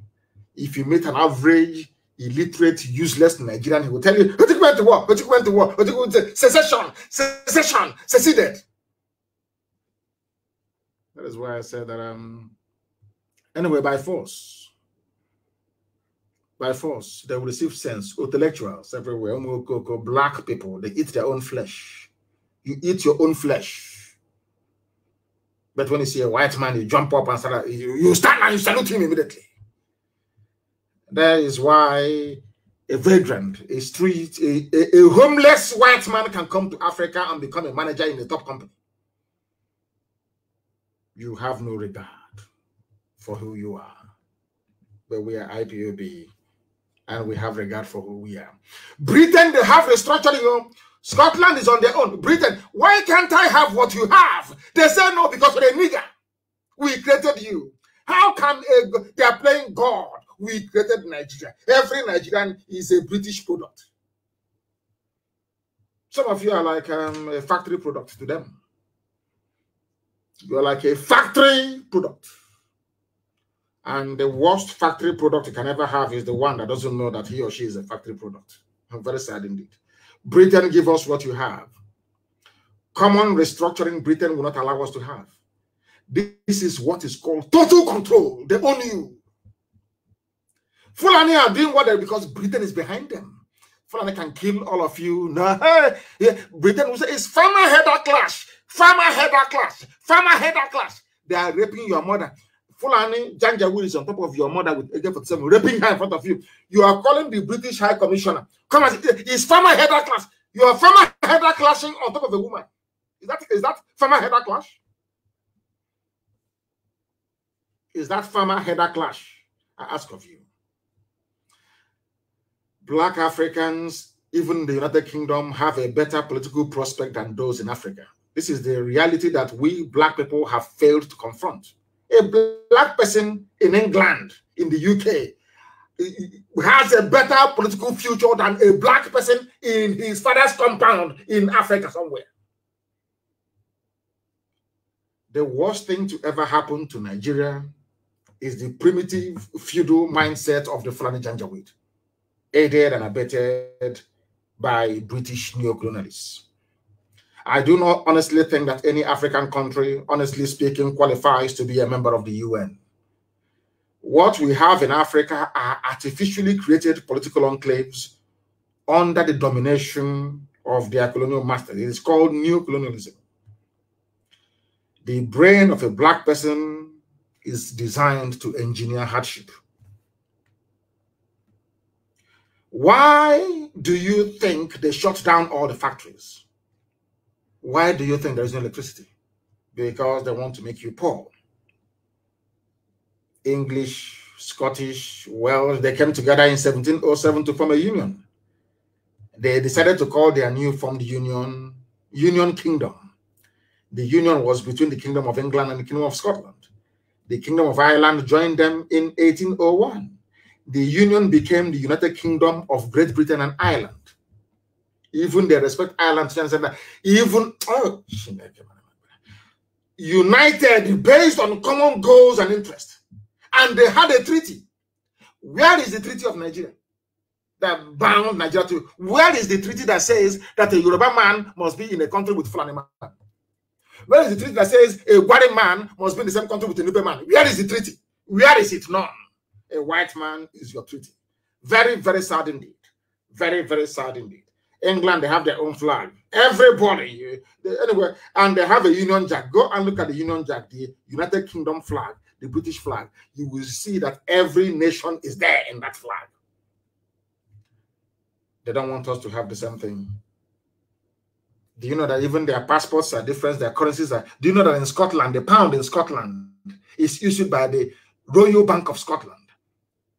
S2: If you meet an average, illiterate, useless Nigerian, he will tell you, Ojukwu went to war, Ojukwu went to war, Ojukwu went to secession, secession, seceded. That is why I said that, um, anyway, by force, by force. They will receive sense. Intellectuals everywhere, black people, they eat their own flesh. You eat your own flesh. But when you see a white man, you jump up and start, you, you stand and you salute him immediately. That is why a vagrant, a street, a, a, a homeless white man can come to Africa and become a manager in a top company. You have no regard for who you are. But we are IPOB and we have regard for who we are. Britain, they have restructuring. You know. Scotland is on their own. Britain, why can't I have what you have? They say no because we're a nigger. We created you. How can a, they are playing God? We created Nigeria. Every Nigerian is a British product. Some of you are like um, a factory product to them. You're like a factory product. And the worst factory product you can ever have is the one that doesn't know that he or she is a factory product. I'm very sad indeed. Britain, give us what you have. Common restructuring Britain will not allow us to have. This is what is called total control. They own you. Fulani are doing what they because Britain is behind them. Fulani can kill all of you. No, yeah, Britain will say it's farmer header clash, farmer header clash, farmer header clash. They are raping your mother. Fulani Janjaweed is on top of your mother with AK-47, raping her in front of you. You are calling the British High Commissioner. Come and it's farmer header clash. You are farmer header clashing on top of a woman. Is that is that farmer header clash? Is that farmer header clash? I ask of you. Black Africans, even the United Kingdom, have a better political prospect than those in Africa. This is the reality that we black people have failed to confront a black person in England, in the UK, has a better political future than a black person in his father's compound in Africa somewhere. The worst thing to ever happen to Nigeria is the primitive feudal mindset of the Fulani Janjaweed, aided and abetted by British neocolonialists. I do not honestly think that any African country, honestly speaking, qualifies to be a member of the UN. What we have in Africa are artificially created political enclaves under the domination of their colonial masters. It is called new colonialism. The brain of a black person is designed to engineer hardship. Why do you think they shut down all the factories? Why do you think there is no electricity? Because they want to make you poor. English, Scottish, Welsh, they came together in 1707 to form a union. They decided to call their new formed union Union Kingdom. The union was between the Kingdom of England and the Kingdom of Scotland. The Kingdom of Ireland joined them in 1801. The union became the United Kingdom of Great Britain and Ireland. Even they respect Ireland, even oh, united based on common goals and interests. And they had a treaty. Where is the Treaty of Nigeria? that bound Nigeria to. Where is the treaty that says that a Yoruba man must be in a country with Fulani man? Where is the treaty that says a Gwari man must be in the same country with a Nupe man? Where is the treaty? Where is it none? A white man is your treaty. Very, very sad indeed. Very, very sad indeed. England, they have their own flag. Everybody, they, anyway, and they have a Union Jack. Go and look at the Union Jack, the United Kingdom flag, the British flag. You will see that every nation is there in that flag. They don't want us to have the same thing. Do you know that even their passports are different, their currencies are? Do you know that in Scotland, the pound in Scotland is issued by the Royal Bank of Scotland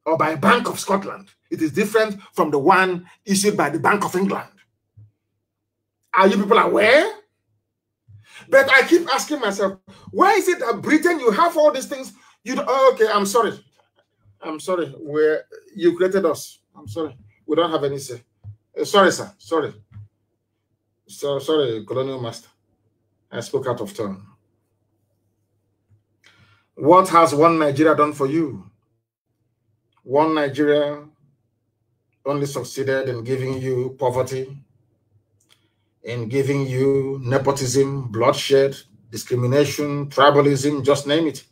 S2: or by Bank of Scotland? It is different from the one issued by the Bank of England. Are you people aware? But I keep asking myself, why is it that Britain, you have all these things? You oh, okay, I'm sorry. I'm sorry. Where you created us. I'm sorry. We don't have any say. Uh, sorry, sir. Sorry. So sorry, Colonial Master. I spoke out of turn. What has one Nigeria done for you? One Nigeria only succeeded in giving you poverty, in giving you nepotism, bloodshed, discrimination, tribalism, just name it.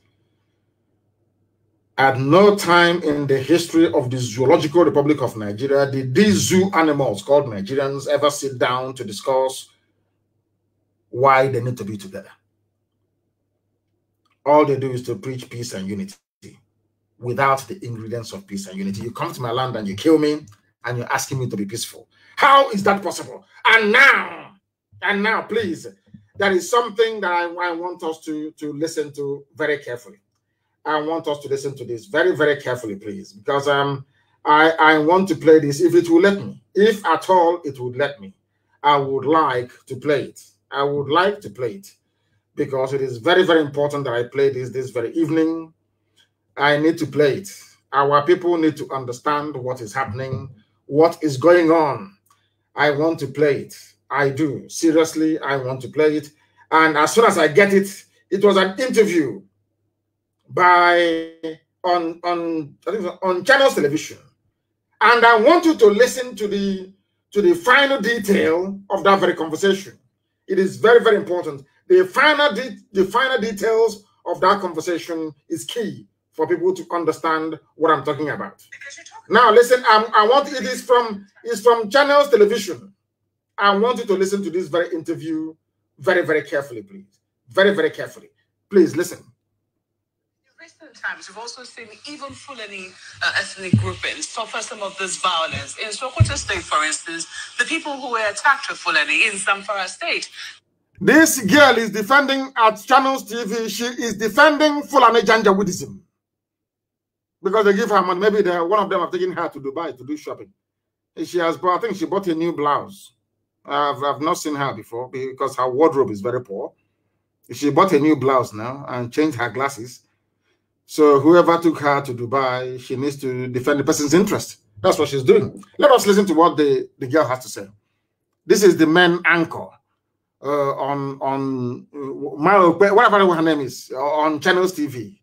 S2: At no time in the history of the Zoological Republic of Nigeria did these zoo animals called Nigerians ever sit down to discuss why they need to be together. All they do is to preach peace and unity without the ingredients of peace and unity. You come to my land and you kill me and you're asking me to be peaceful. How is that possible? And now, and now, please, that is something that I, I want us to, to listen to very carefully. I want us to listen to this very, very carefully, please, because um, I, I want to play this if it will let me. If at all it would let me, I would like to play it. I would like to play it because it is very, very important that I play this this very evening. I need to play it. Our people need to understand what is happening, what is going on. I want to play it. I do. Seriously, I want to play it. And as soon as I get it, it was an interview by on on I think on channels television and i want you to listen to the to the final detail of that very conversation it is very very important the final the final details of that conversation is key for people to understand what i'm talking about now listen I'm, i want it is from is from channels television i want you to listen to this very interview very very carefully please very very carefully please listen recent
S3: times, we've also seen even Fulani uh, ethnic groupings suffer some of this violence. In Sokoto State, for instance, the people who were attacked were Fulani in Zamfara State.
S2: This girl is defending at Channels TV. She is defending Fulani Janjaweedism because they give her money. Maybe they, one of them have taken her to Dubai to do shopping. She has bought, I think she bought a new blouse. I've, I've not seen her before because her wardrobe is very poor. She bought a new blouse now and changed her glasses so whoever took her to Dubai, she needs to defend the person's interest. That's what she's doing. Let us listen to what the, the girl has to say. This is the main anchor uh, on on uh, whatever her name is on Channels TV.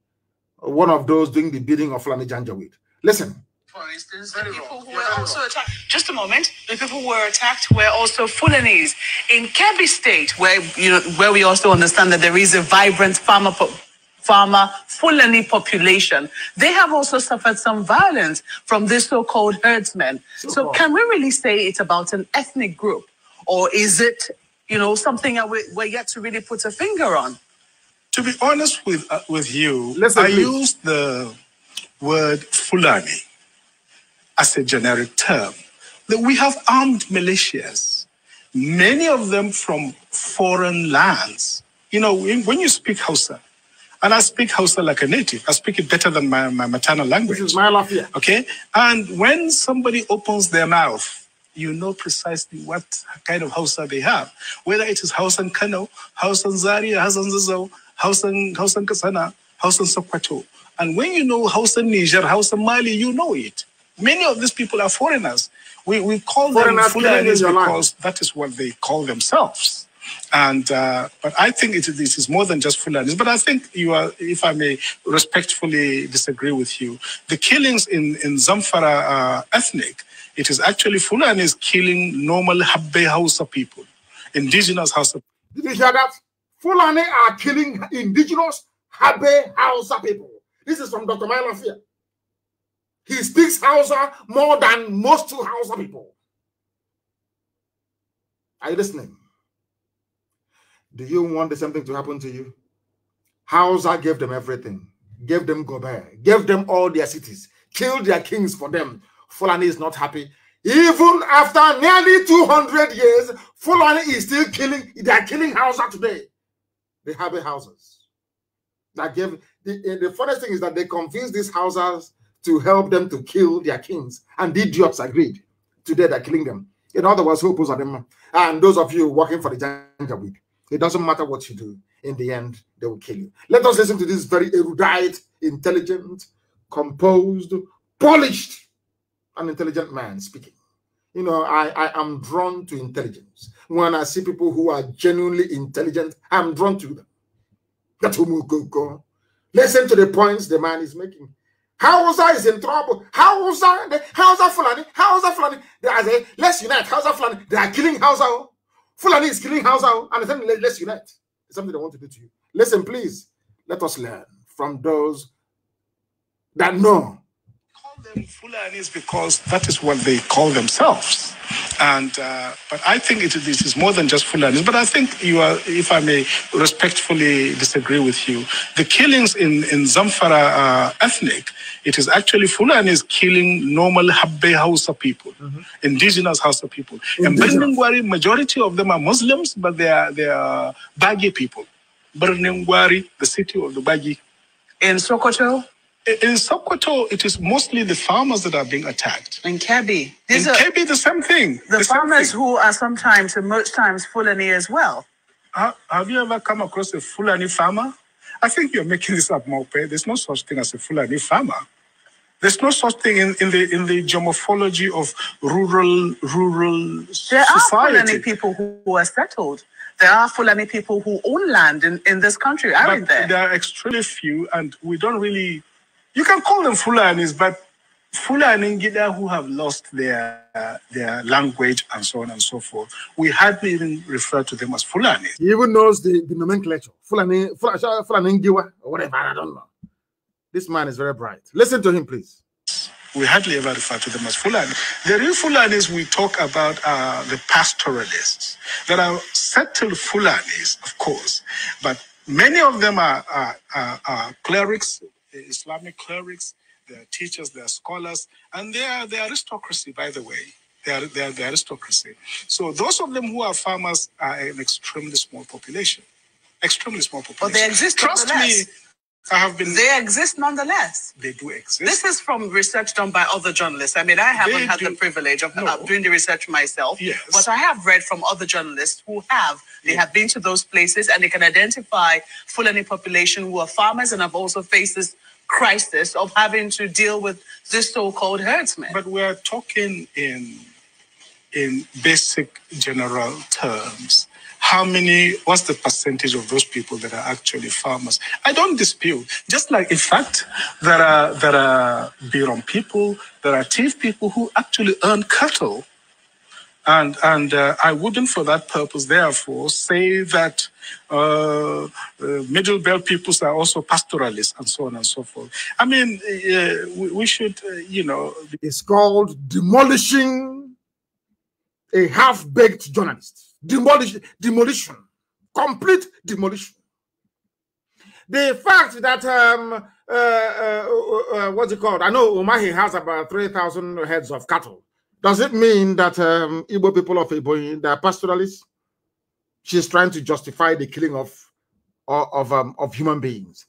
S2: One of those doing the bidding of Fulani Janjaweed. Listen.
S3: For instance, the people who were also attacked. Just a moment. The people who were attacked were also Fulanis in Kebbi State, where you know where we also understand that there is a vibrant farmer farmer Fulani population. They have also suffered some violence from this so-called herdsmen. So, so can we really say it's about an ethnic group? Or is it, you know, something that we're yet to really put a finger on?
S4: To be honest with, uh, with you, Listen, I use the word Fulani as a generic term. That we have armed militias, many of them from foreign lands. You know, when you speak Hausa, and I speak Hausa like a native. I speak it better than my, my maternal language.
S2: This is my love here.
S4: Okay? And when somebody opens their mouth, you know precisely what kind of Hausa they have. Whether it is Hausan Kano, Hausan Zaria, Hausan Zazzau, Hausan, Hausan Katsina, Hausan Sokoto. And when you know Hausan Niger, Hausan Mali, you know it. Many of these people are foreigners. We, we call foreigners them Fulanis because that is what they call themselves. And uh, but I think it, this is more than just Fulanis. But I think you are, if I may respectfully disagree with you, the killings in in Zamfara uh, ethnic, it is actually Fulanis killing normal Habbe Hausa people, indigenous Hausa.
S2: Did you hear that? Fulani are killing indigenous Habbe Hausa people. This is from Dr. Mailafia. He speaks Hausa more than most two Hausa people. Are you listening? Do you want the same thing to happen to you? Hausa gave them everything, gave them Gobir, gave them all their cities, killed their kings for them. Fulani is not happy. Even after nearly 200 years, Fulani is still killing, they are killing Hausa today. They have houses. That gave the, eh, the funniest thing is that they convinced these Hausas to help them to kill their kings, and the idiots agreed. Today they're killing them. In other words, who pulls on them? And those of you working for the Janjaweed, it doesn't matter what you do. In the end, they will kill you. Let us listen to this very erudite, intelligent, composed, polished, and intelligent man speaking. You know, I, I am drawn to intelligence. When I see people who are genuinely intelligent, I'm drawn to them. That's who go go. Listen to the points the man is making. Hausa is in trouble. Hausa, Hausa Fulani, Hausa Fulani. They are saying, let's unite. Hausa Fulani. They are killing Hausa. Oh. Fulani is killing Hausa. Oh. And they saying, let's unite. It's something they want to do to you. Listen, please. Let us learn from those that know Call
S4: them Fulanis because that is what they call themselves. And uh, but I think it, this is more than just Fulanis. But I think you are, if I may respectfully disagree with you, the killings in in Zamfara uh, ethnic, it is actually Fulanis killing normal Habbe Hausa people, mm-hmm. indigenous Hausa people. Indigenous. And Birnin Gwari, majority of them are Muslims, but they are they are Bagi people. Birnin Gwari, the city of the Bagi.
S3: In Sokoto?
S4: In Sokoto, it is mostly the farmers that are being attacked.
S3: In Kebbi.
S4: in Kebbi, the same thing.
S3: The, the farmers thing. who are sometimes, and most times, Fulani as well.
S4: Uh, have you ever come across a Fulani farmer? I think you're making this up, Maupe. There's no such thing as a Fulani farmer. There's no such thing in, in the in the geomorphology of rural rural
S3: there
S4: society.
S3: are Fulani people who, who are settled there are Fulani people who own land in, in this country, aren't
S4: but there?
S3: There
S4: are extremely few, and we don't really you can call them Fulanis, but Fulani Ngida who have lost their uh, their language and so on and so forth, we hardly even refer to them as Fulani.
S2: He even knows the, the nomenclature. Fulani, Fulani, Fulani Ngiwa, or whatever, I don't know. This man is very bright. Listen to him, please.
S4: We hardly ever refer to them as Fulani. The real Fulanis we talk about are the pastoralists. There are settled Fulanis, of course, but many of them are, are, are, are clerics, Islamic clerics, their teachers, their scholars, and they are the aristocracy, by the way. They are, they are the aristocracy. So those of them who are farmers are an extremely small population. Extremely small population.
S3: But they exist Trust me,
S4: I have been.
S3: They exist nonetheless.
S4: They do exist.
S3: This is from research done by other journalists. I mean, I haven't they had do. the privilege of, no. doing the research myself.
S4: Yes.
S3: But I have read from other journalists who have. They have been to those places and they can identify Fulani population who are farmers and have also faced this crisis of having to deal with this so-called herdsman.
S4: But we're talking in in basic general terms how many, what's the percentage of those people that are actually farmers? I don't dispute. Just like, in fact, there are, there are Berom people, there are chief people who actually earn cattle. And, and uh, I wouldn't, for that purpose, therefore, say that uh, uh, middle belt peoples are also pastoralists and so on and so forth. I mean, uh, we, we, should, uh, you know.
S2: It's called demolishing a half baked journalist demolish, demolition, complete demolition. The fact that um, uh, uh, uh, uh what's it called? I know Umahi has about three thousand heads of cattle. Does it mean that um, Igbo people of Igbo, the pastoralists? She's trying to justify the killing of of um, of human beings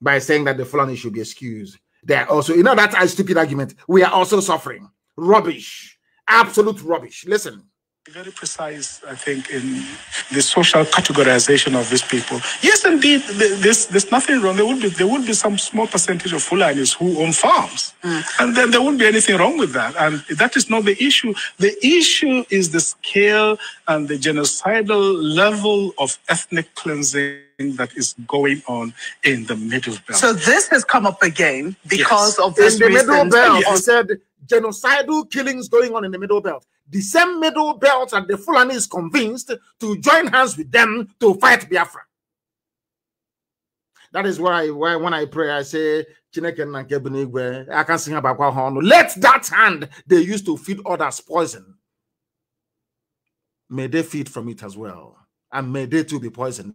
S2: by saying that the Fulani should be excused. They are also, you know, that's a stupid argument. We are also suffering. Rubbish. Absolute rubbish. Listen
S4: very precise, I think, in the social categorization of these people. Yes, indeed, there's, there's nothing wrong. There would be there would be some small percentage of Fulanis who own farms, mm. and then there wouldn't be anything wrong with that. And that is not the issue. The issue is the scale and the genocidal level of ethnic cleansing that is going on in the Middle Belt.
S3: So this has come up again because yes. of this
S2: in the Middle Belt. Yes. said genocidal killings going on in the Middle Belt the same middle belt and the Fulani is convinced to join hands with them to fight Biafra. That is why, why when I pray, I say, I can sing about Let that hand they used to feed others poison. May they feed from it as well. And may they too be poisoned.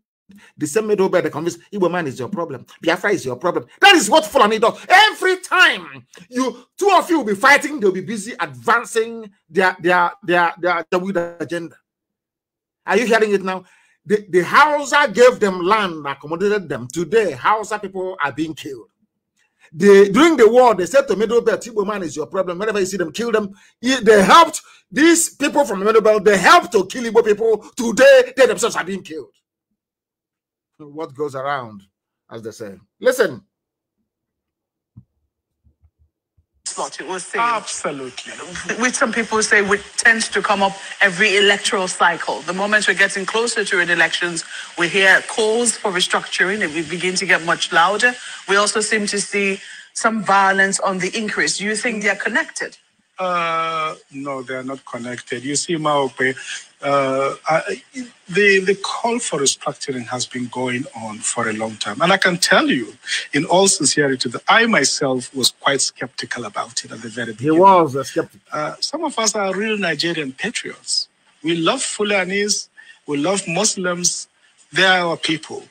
S2: The same middle bed, the convince Igbo man is your problem. Biafra is your problem. That is what Fulani does. Every time you two of you will be fighting, they'll be busy advancing their their their their, their agenda. Are you hearing it now? The, the Hausa gave them land, accommodated them. Today, Hausa people are being killed. They, during the war, they said to Middle Belt, Igbo man is your problem. Whenever you see them, kill them. They helped these people from the they helped to kill Igbo people. Today, they themselves are being killed what goes around, as they say. Listen.
S3: It was saying,
S4: Absolutely.
S3: Which some people say which tends to come up every electoral cycle. The moment we're getting closer to an elections, we hear calls for restructuring and we begin to get much louder. We also seem to see some violence on the increase. Do you think they're connected?
S4: Uh, no, they are not connected. You see, Maupe, uh, I, the the call for restructuring has been going on for a long time, and I can tell you, in all sincerity, that I myself was quite skeptical about it at the very beginning.
S2: He was a skeptic.
S4: Uh, some of us are real Nigerian patriots. We love Fulanis. We love Muslims. They are our people.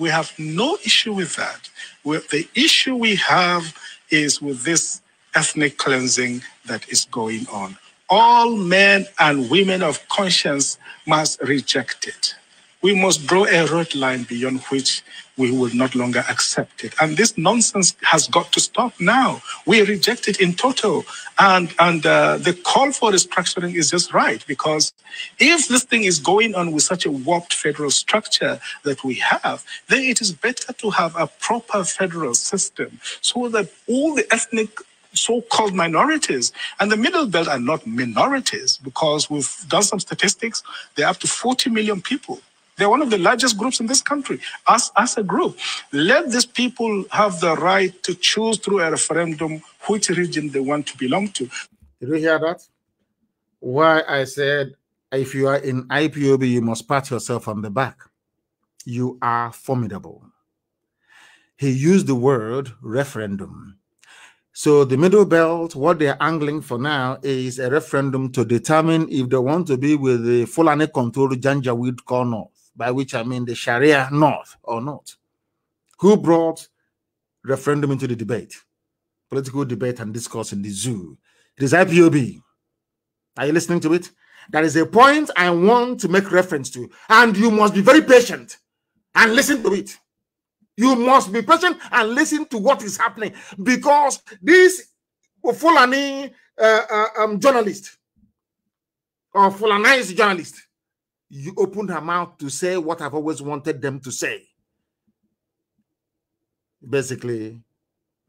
S4: We have no issue with that. we the issue we have is with this ethnic cleansing that is going on. All men and women of conscience must reject it. We must draw a red line beyond which we will not longer accept it. And this nonsense has got to stop now. We reject it in total. And, and uh, the call for restructuring is just right because if this thing is going on with such a warped federal structure that we have, then it is better to have a proper federal system so that all the ethnic so-called minorities. And the middle belt are not minorities because we've done some statistics. They're up to 40 million people. They're one of the largest groups in this country. As, as a group, let these people have the right to choose through a referendum which region they want to belong to.
S2: Did you hear that? Why I said if you are in IPOB, you must pat yourself on the back. You are formidable. He used the word referendum so the middle belt, what they're angling for now is a referendum to determine if they want to be with the Fulani controlled Janjaweed core north, by which I mean the Sharia north or not. Who brought referendum into the debate, political debate and discourse in the zoo? It is IPOB. Are you listening to it? That is a point I want to make reference to, and you must be very patient and listen to it. You must be patient and listen to what is happening because this Fulani uh, uh, um, journalist or Fulanized journalist, you opened her mouth to say what I've always wanted them to say. Basically,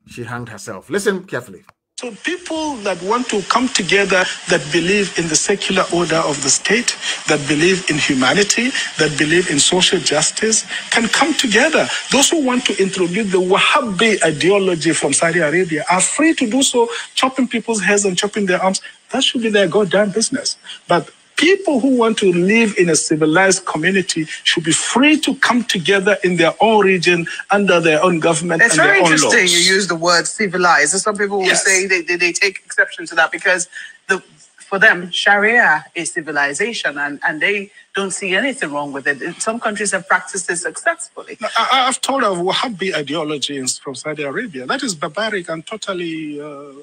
S2: she hanged herself. Listen carefully.
S4: So people that want to come together, that believe in the secular order of the state, that believe in humanity, that believe in social justice, can come together. Those who want to introduce the Wahhabi ideology from Saudi Arabia are free to do so, chopping people's heads and chopping their arms. That should be their goddamn business. But people who want to live in a civilized community should be free to come together in their own region under their own government.
S3: It's very interesting you use the word civilized. Some people will yes. say they, they, they take exception to that because the for them, Sharia is civilization, and, and they don't see anything wrong with it. Some countries have practiced it successfully.
S4: I, have told of Wahhabi ideology from Saudi Arabia. That is barbaric and totally uh,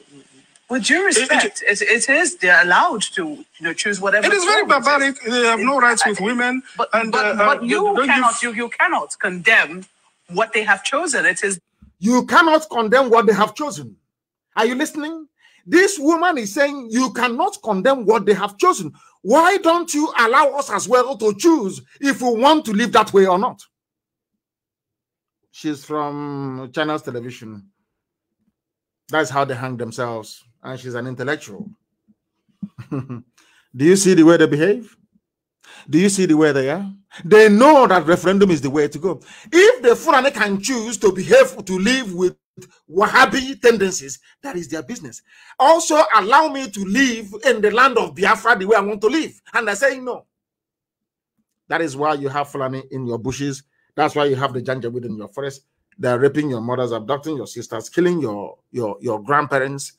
S3: with due respect, it, it, it is they're allowed to you know choose whatever.
S4: It is very barbaric. They have no rights with women.
S3: But and, but, uh, but you cannot give... you, you cannot condemn what they have chosen. It is
S2: you cannot condemn what they have chosen. Are you listening? This woman is saying you cannot condemn what they have chosen. Why don't you allow us as well to choose if we want to live that way or not? She's from Channels television. That's how they hang themselves. And she's an intellectual. Do you see the way they behave? Do you see the way they are? They know that referendum is the way to go. If the Fulani can choose to behave, to live with Wahhabi tendencies, that is their business. Also, allow me to live in the land of Biafra the way I want to live. And they're saying no. That is why you have Fulani in your bushes. That's why you have the Janjaweed in your forest. They're raping your mothers, abducting your sisters, killing your, your, your grandparents,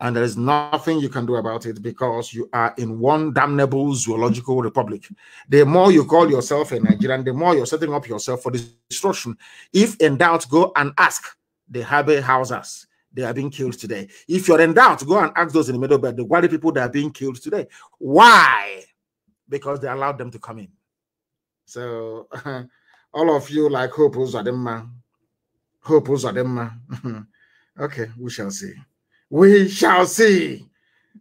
S2: and there is nothing you can do about it because you are in one damnable zoological republic. The more you call yourself a Nigerian, the more you're setting up yourself for destruction. If in doubt, go and ask the Habe Hausas. They are being killed today. If you're in doubt, go and ask those in the middle belt, the white people that are being killed today. Why? Because they allowed them to come in. So all of you like Hope Uzodimma, Hope Uzodimma. okay, we shall see we shall see.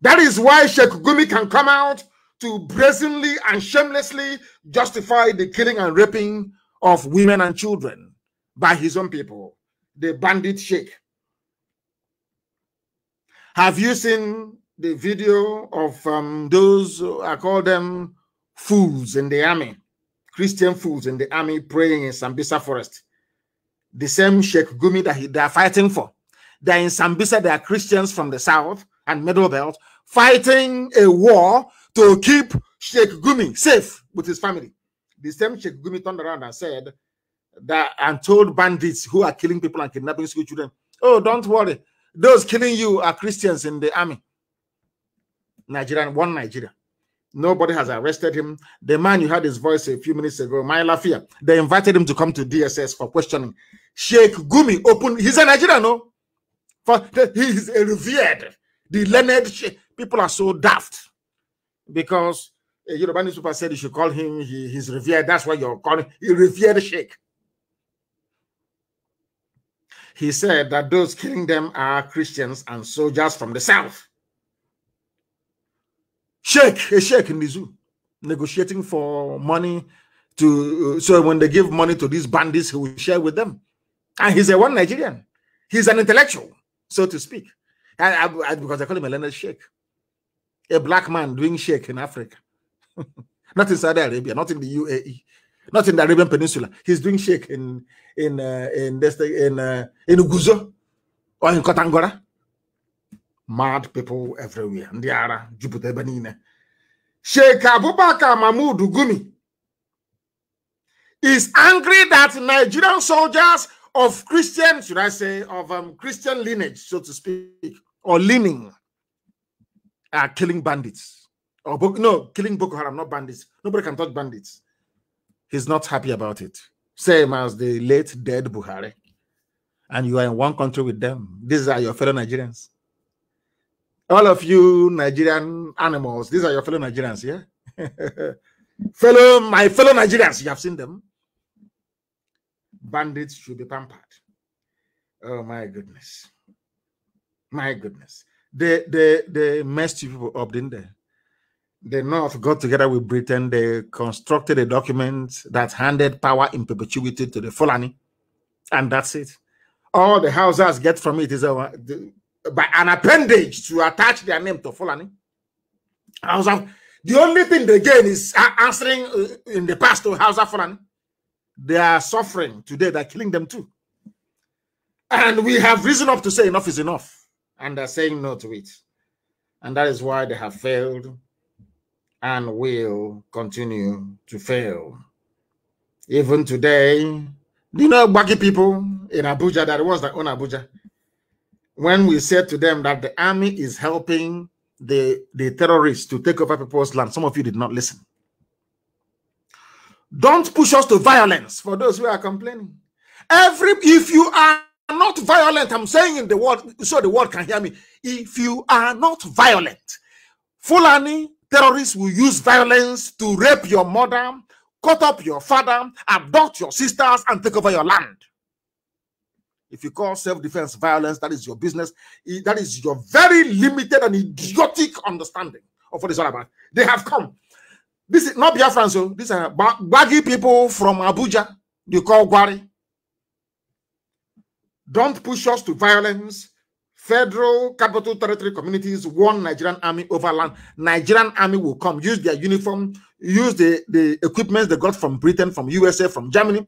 S2: That is why Sheikh Gumi can come out to brazenly and shamelessly justify the killing and raping of women and children by his own people, the bandit Sheikh. Have you seen the video of um, those, I call them fools in the army, Christian fools in the army praying in Sambisa forest? The same Sheikh Gumi that he, they are fighting for they're in Sambisa, they are Christians from the south and middle belt fighting a war to keep Sheikh Gumi safe with his family. The same Sheikh Gumi turned around and said that and told bandits who are killing people and kidnapping school children, Oh, don't worry. Those killing you are Christians in the army. Nigerian, one Nigeria. Nobody has arrested him. The man you heard his voice a few minutes ago, Mailafia, they invited him to come to DSS for questioning. Sheikh Gumi opened, he's a Nigerian, no? For he is a revered, the learned people are so daft because a uh, Yoruba newspaper said you should call him he, he's revered. That's why you're calling he revered Sheikh. He said that those killing them are Christians and soldiers from the south. Sheikh, a sheikh in the zoo, negotiating for money to so when they give money to these bandits, he will share with them. And he's a one Nigerian. He's an intellectual so to speak. I, I, I, because I call him a Leonard Sheikh, a black man doing Sheikh in Africa, not in Saudi Arabia, not in the UAE, not in the Arabian Peninsula. He's doing Sheikh in in uh, in this in uh, in Uguzo or in Kontagora. Mad people everywhere. Ndiara, Jupiter Benine. Sheikh Abubakar Mahmoud Gumi is angry that Nigerian soldiers of Christian, should I say, of um, Christian lineage, so to speak, or leaning, are killing bandits. Or no, killing Boko Haram, not bandits. Nobody can touch bandits. He's not happy about it. Same as the late dead Buhari. And you are in one country with them. These are your fellow Nigerians. All of you Nigerian animals, these are your fellow Nigerians, yeah? fellow, my fellow Nigerians, you have seen them bandits should be pampered. Oh my goodness. My goodness. They they they messed people up, didn't they? The North got together with Britain. They constructed a document that handed power in perpetuity to the Fulani, and that's it. All the Hausas get from it is a, the, by an appendage to attach their name to Fulani. Hausa, the only thing they gain is answering uh, in the past to Hausa Fulani. They are suffering today, they're killing them too. And we have reason up to say enough is enough. And they're saying no to it. And that is why they have failed and will continue to fail. Even today, you know Baki people in Abuja that was that own Abuja? When we said to them that the army is helping the, the terrorists to take over people's land, some of you did not listen. Don't push us to violence for those who are complaining. Every if you are not violent, I'm saying in the world so the world can hear me. If you are not violent, Fulani terrorists will use violence to rape your mother, cut up your father, abduct your sisters, and take over your land. If you call self-defense violence, that is your business. That is your very limited and idiotic understanding of what it's all about. They have come. This is not Biafran, so these are baggy people from Abuja. They call Gwari. Don't push us to violence. Federal capital territory communities warn Nigerian army over land. Nigerian army will come, use their uniform, use the, the equipment they got from Britain, from USA, from Germany,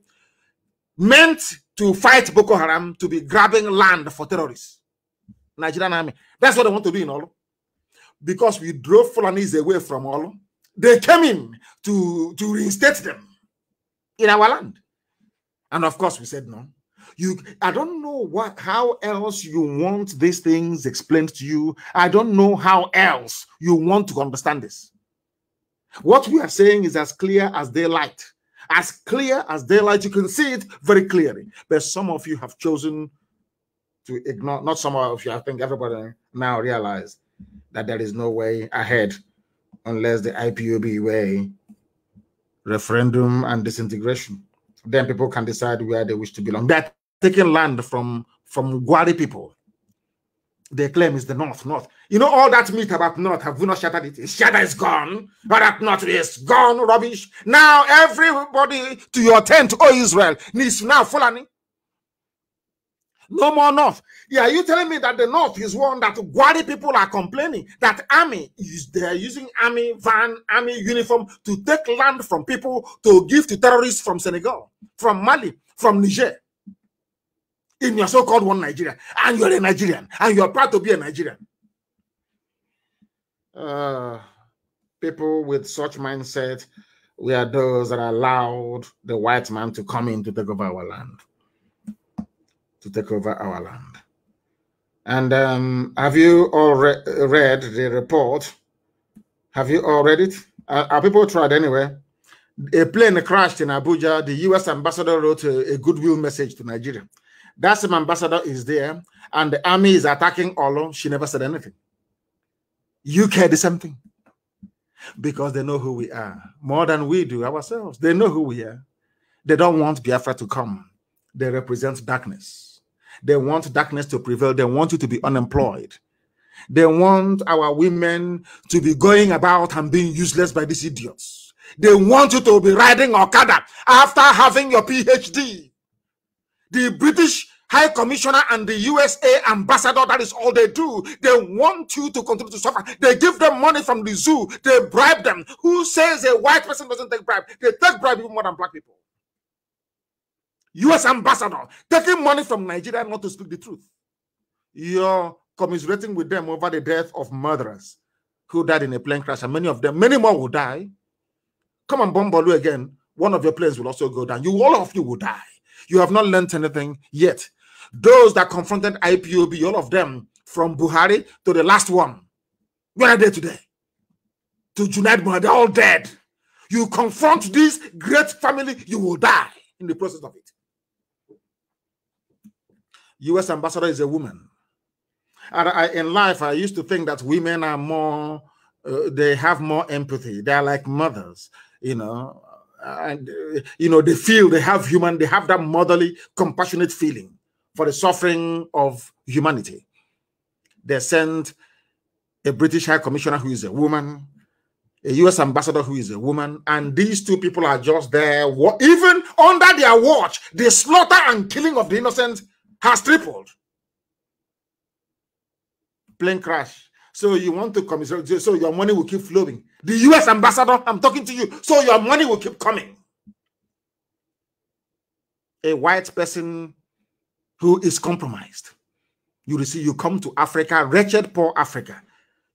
S2: meant to fight Boko Haram, to be grabbing land for terrorists. Nigerian army. That's what they want to do in Orlu. Because we drove Fulanis away from Orlu, they came in to, to reinstate them in our land. And of course, we said no. You, I don't know what, how else you want these things explained to you. I don't know how else you want to understand this. What we are saying is as clear as daylight. As clear as daylight, you can see it very clearly. But some of you have chosen to ignore, not some of you, I think everybody now realize that there is no way ahead unless the IPOB way, referendum and disintegration. Then people can decide where they wish to belong. They're taking land from, from Gwari people. They claim is the North, North. You know all that myth about North, have we not shattered it? Shatter is gone. But that North is gone, rubbish. Now everybody to your tent, oh Israel, needs now Fulani. No more North. Yeah, you telling me that the North is one that Gwari people are complaining that army is they're using army van, army uniform to take land from people to give to terrorists from Senegal, from Mali, from Niger. In your so-called one Nigeria, and you're a Nigerian, and you're proud to be a Nigerian. Uh, people with such mindset, we are those that allowed the white man to come in to take over our land to take over our land. And um, have you all re read the report? Have you all read it? Are, are, people tried anyway? A plane crashed in Abuja. The U.S. ambassador wrote a, a goodwill message to Nigeria. That same ambassador is there, and the army is attacking Orlu. She never said anything. UK the same thing because they know who we are more than we do ourselves. They know who we are. They don't want Biafra to come. They represent darkness. They want darkness to prevail. They want you to be unemployed. They want our women to be going about and being useless by these idiots. They want you to be riding Okada after having your PhD. The British High Commissioner and the USA ambassador, that is all they do. They want you to continue to suffer. They give them money from the zoo. They bribe them. Who says a white person doesn't take bribe? They take bribe even more than black people. US ambassador taking money from Nigeria not to speak the truth. You're commiserating with them over the death of murderers who died in a plane crash, and many of them, many more will die. Come and bomb Bolu again. One of your planes will also go down. You, all of you will die. You have not learned anything yet. Those that confronted IPOB, all of them, from Buhari to the last one, where are they today? To Junaid Buhari, they're all dead. You confront this great family, you will die in the process of it. U.S. ambassador is a woman. And I, in life, I used to think that women are more, uh, they have more empathy. They are like mothers, you know, and uh, you know they feel they have human, they have that motherly, compassionate feeling for the suffering of humanity. They sent a British High Commissioner who is a woman, a U.S. ambassador who is a woman, and these two people are just there. Even under their watch, the slaughter and killing of the innocent has tripled. Plane crash. So you want to commiserate, so your money will keep flowing. The US ambassador, I'm talking to you, so your money will keep coming. A white person who is compromised. You see, you come to Africa, wretched poor Africa.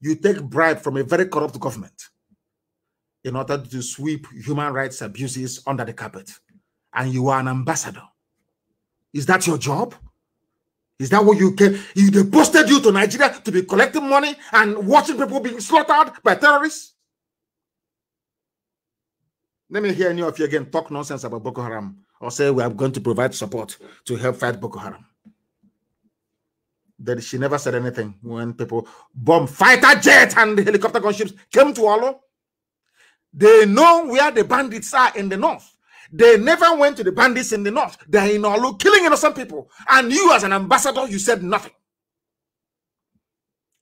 S2: You take bribe from a very corrupt government in order to sweep human rights abuses under the carpet. And you are an ambassador. Is that your job? Is that what you? You, they posted you to Nigeria to be collecting money and watching people being slaughtered by terrorists? Let me hear any of you again talk nonsense about Boko Haram or say we are going to provide support to help fight Boko Haram. That she never said anything when people bomb fighter jet and helicopter gunships came to Orlu. They know where the bandits are in the north. They never went to the bandits in the north. They're in Orlu killing innocent people. And you, as an ambassador, you said nothing.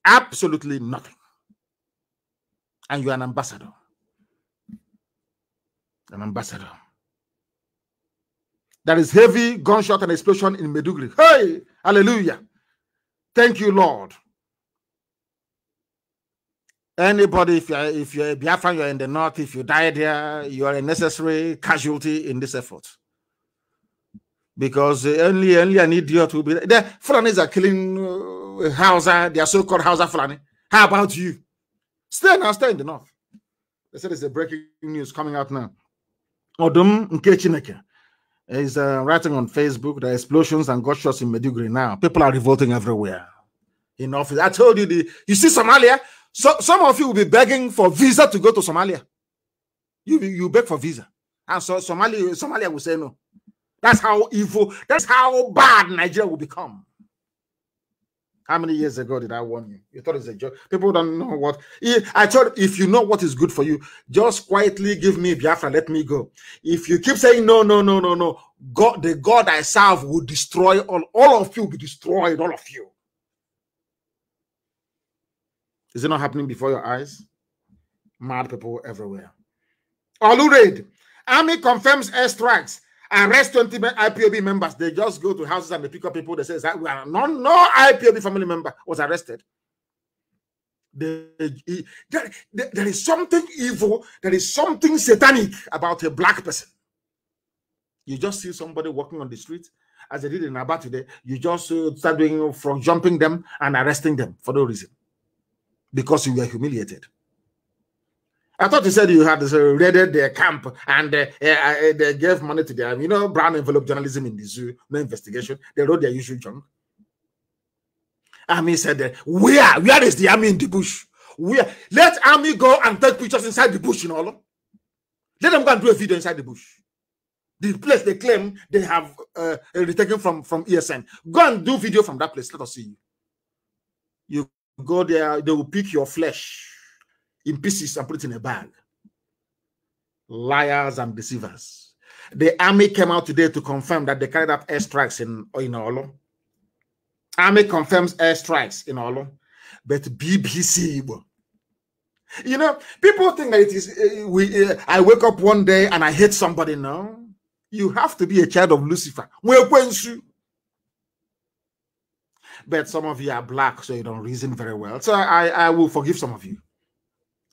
S2: Absolutely nothing. And you're an ambassador. An ambassador. There is heavy gunshot and explosion in Maiduguri. Hey, hallelujah. Thank you, Lord. Anybody, if you're if you're a Biafran, you're in the north, if you die there, you are a necessary casualty in this effort. Because only only an idiot will be there. The Fulanis are killing uh, Hausa, they are so-called Hausa Fulani. How about you? Stay now, stay in the north. They said it's a breaking news coming out now. Odum Nkechineke is uh, writing on Facebook the explosions and gunshots in Maiduguri now. People are revolting everywhere. In office, I told you the you see Somalia. So some of you will be begging for visa to go to Somalia. You you beg for visa, and so Somalia Somalia will say no. That's how evil. That's how bad Nigeria will become. How many years ago did I warn you? You thought it's a joke. People don't know what. I told if you know what is good for you, just quietly give me Biafra, let me go. If you keep saying no, no, no, no, no, God, the God I serve will destroy all. All of you will be destroyed. All of you. Is it not happening before your eyes? Mad people everywhere. Orlu raid. Army confirms airstrikes arrest 20 IPOB members. They just go to houses and they pick up people. They say, that we are no, no IPOB family member was arrested. there, there is something evil, there is something satanic about a black person. You just see somebody walking on the street, as they did in Aba today, you just uh, start doing from jumping them and arresting them for no reason because you were humiliated. I thought you said you had uh, raided their camp and uh, uh, they gave money to them. You know, brown envelope journalism in the zoo, no investigation. They wrote their usual junk. Army said, uh, "Where? Where is the army in the bush? Where? Let army go and take pictures inside the bush in all. Let them go and do a video inside the bush. The place they claim they have uh, retaken from from ESN. Go and do video from that place. Let us see you. You go there, they will pick your flesh." in pieces and put it in a bag. Liars and deceivers. The army came out today to confirm that they carried out airstrikes in, in Orlu. Army confirms airstrikes in Orlu. But BBC, you know, people think that it is uh, we. Uh, I wake up one day and I hate somebody. No, you have to be a child of Lucifer. But some of you are black, so you don't reason very well. So I, I will forgive some of you.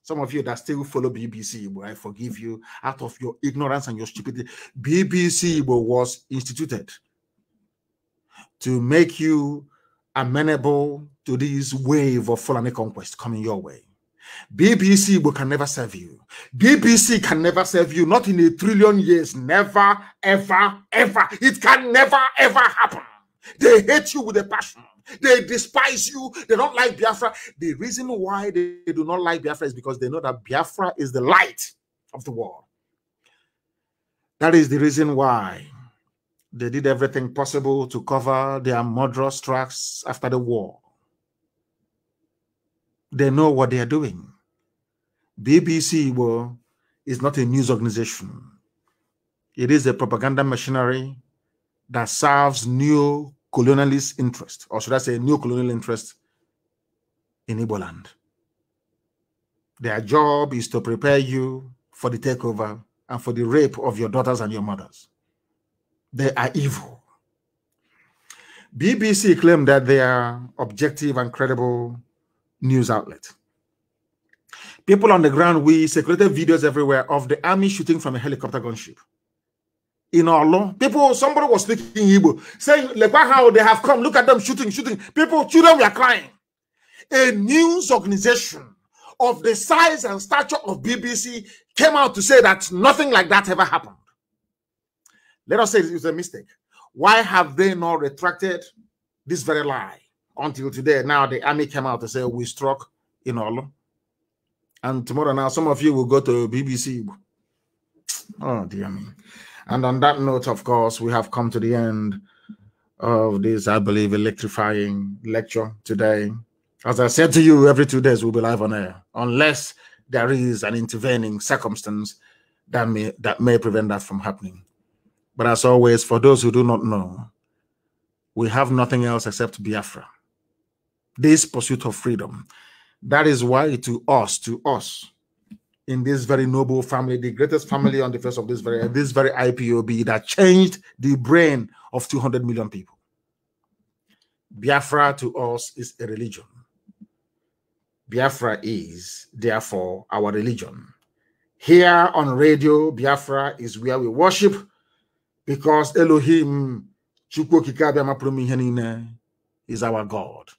S2: Some of you that still follow BBC, but I forgive you out of your ignorance and your stupidity. BBC was instituted to make you amenable to this wave of Fulani conquest coming your way. BBC can never serve you. BBC can never serve you, not in a trillion years. Never, ever, ever. It can never, ever happen. They hate you with a passion. They despise you. They don't like Biafra. The reason why they do not like Biafra is because they know that Biafra is the light of the world. That is the reason why they did everything possible to cover their murderous tracks after the war. They know what they are doing. BBC well, is not a news organization. It is a propaganda machinery that serves new colonialist interest, or should I say neo-colonial interest in Igbo land. Their job is to prepare you for the takeover and for the rape of your daughters and your mothers. They are evil. BBC claimed that they are objective and credible news outlet. People on the ground, we circulated videos everywhere of the army shooting from a helicopter gunship in Orlu. People, somebody was speaking Igbo, saying, look how they have come. Look at them shooting, shooting. People, children were crying. A news organization of the size and stature of BBC came out to say that nothing like that ever happened. Let us say it was a mistake. Why have they not retracted this very lie until today? Now the army came out to say we struck in Orlu. And tomorrow now, some of you will go to BBC. Oh, dear me. And on that note, of course, we have come to the end of this, I believe, electrifying lecture today. As I said to you, every two days we'll be live on air, unless there is an intervening circumstance that may that may prevent that from happening. But as always, for those who do not know, we have nothing else except Biafra. This pursuit of freedom. That is why to us, to us, in this very noble family, the greatest family on the face of this very this very IPOB that changed the brain of 200 million people. Biafra to us is a religion. Biafra is therefore our religion. Here on radio, Biafra is where we worship because Elohim is our God.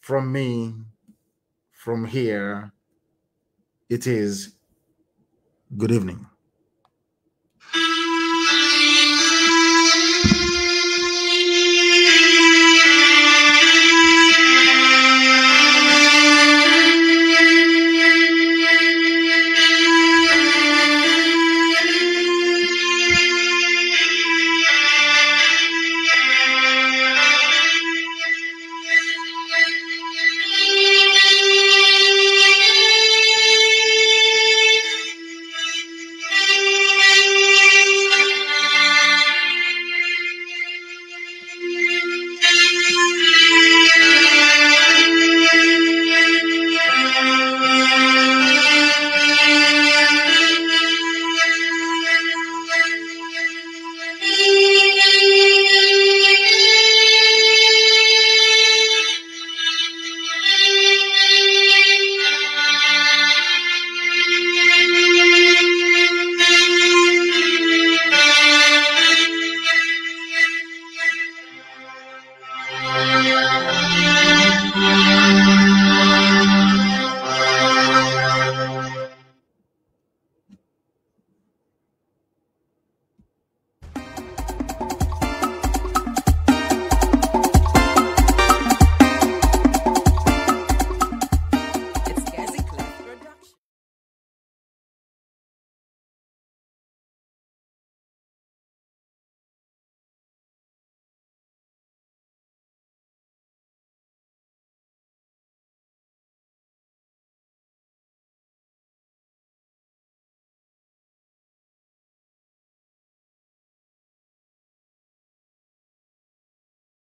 S2: From me, from here, it is good evening.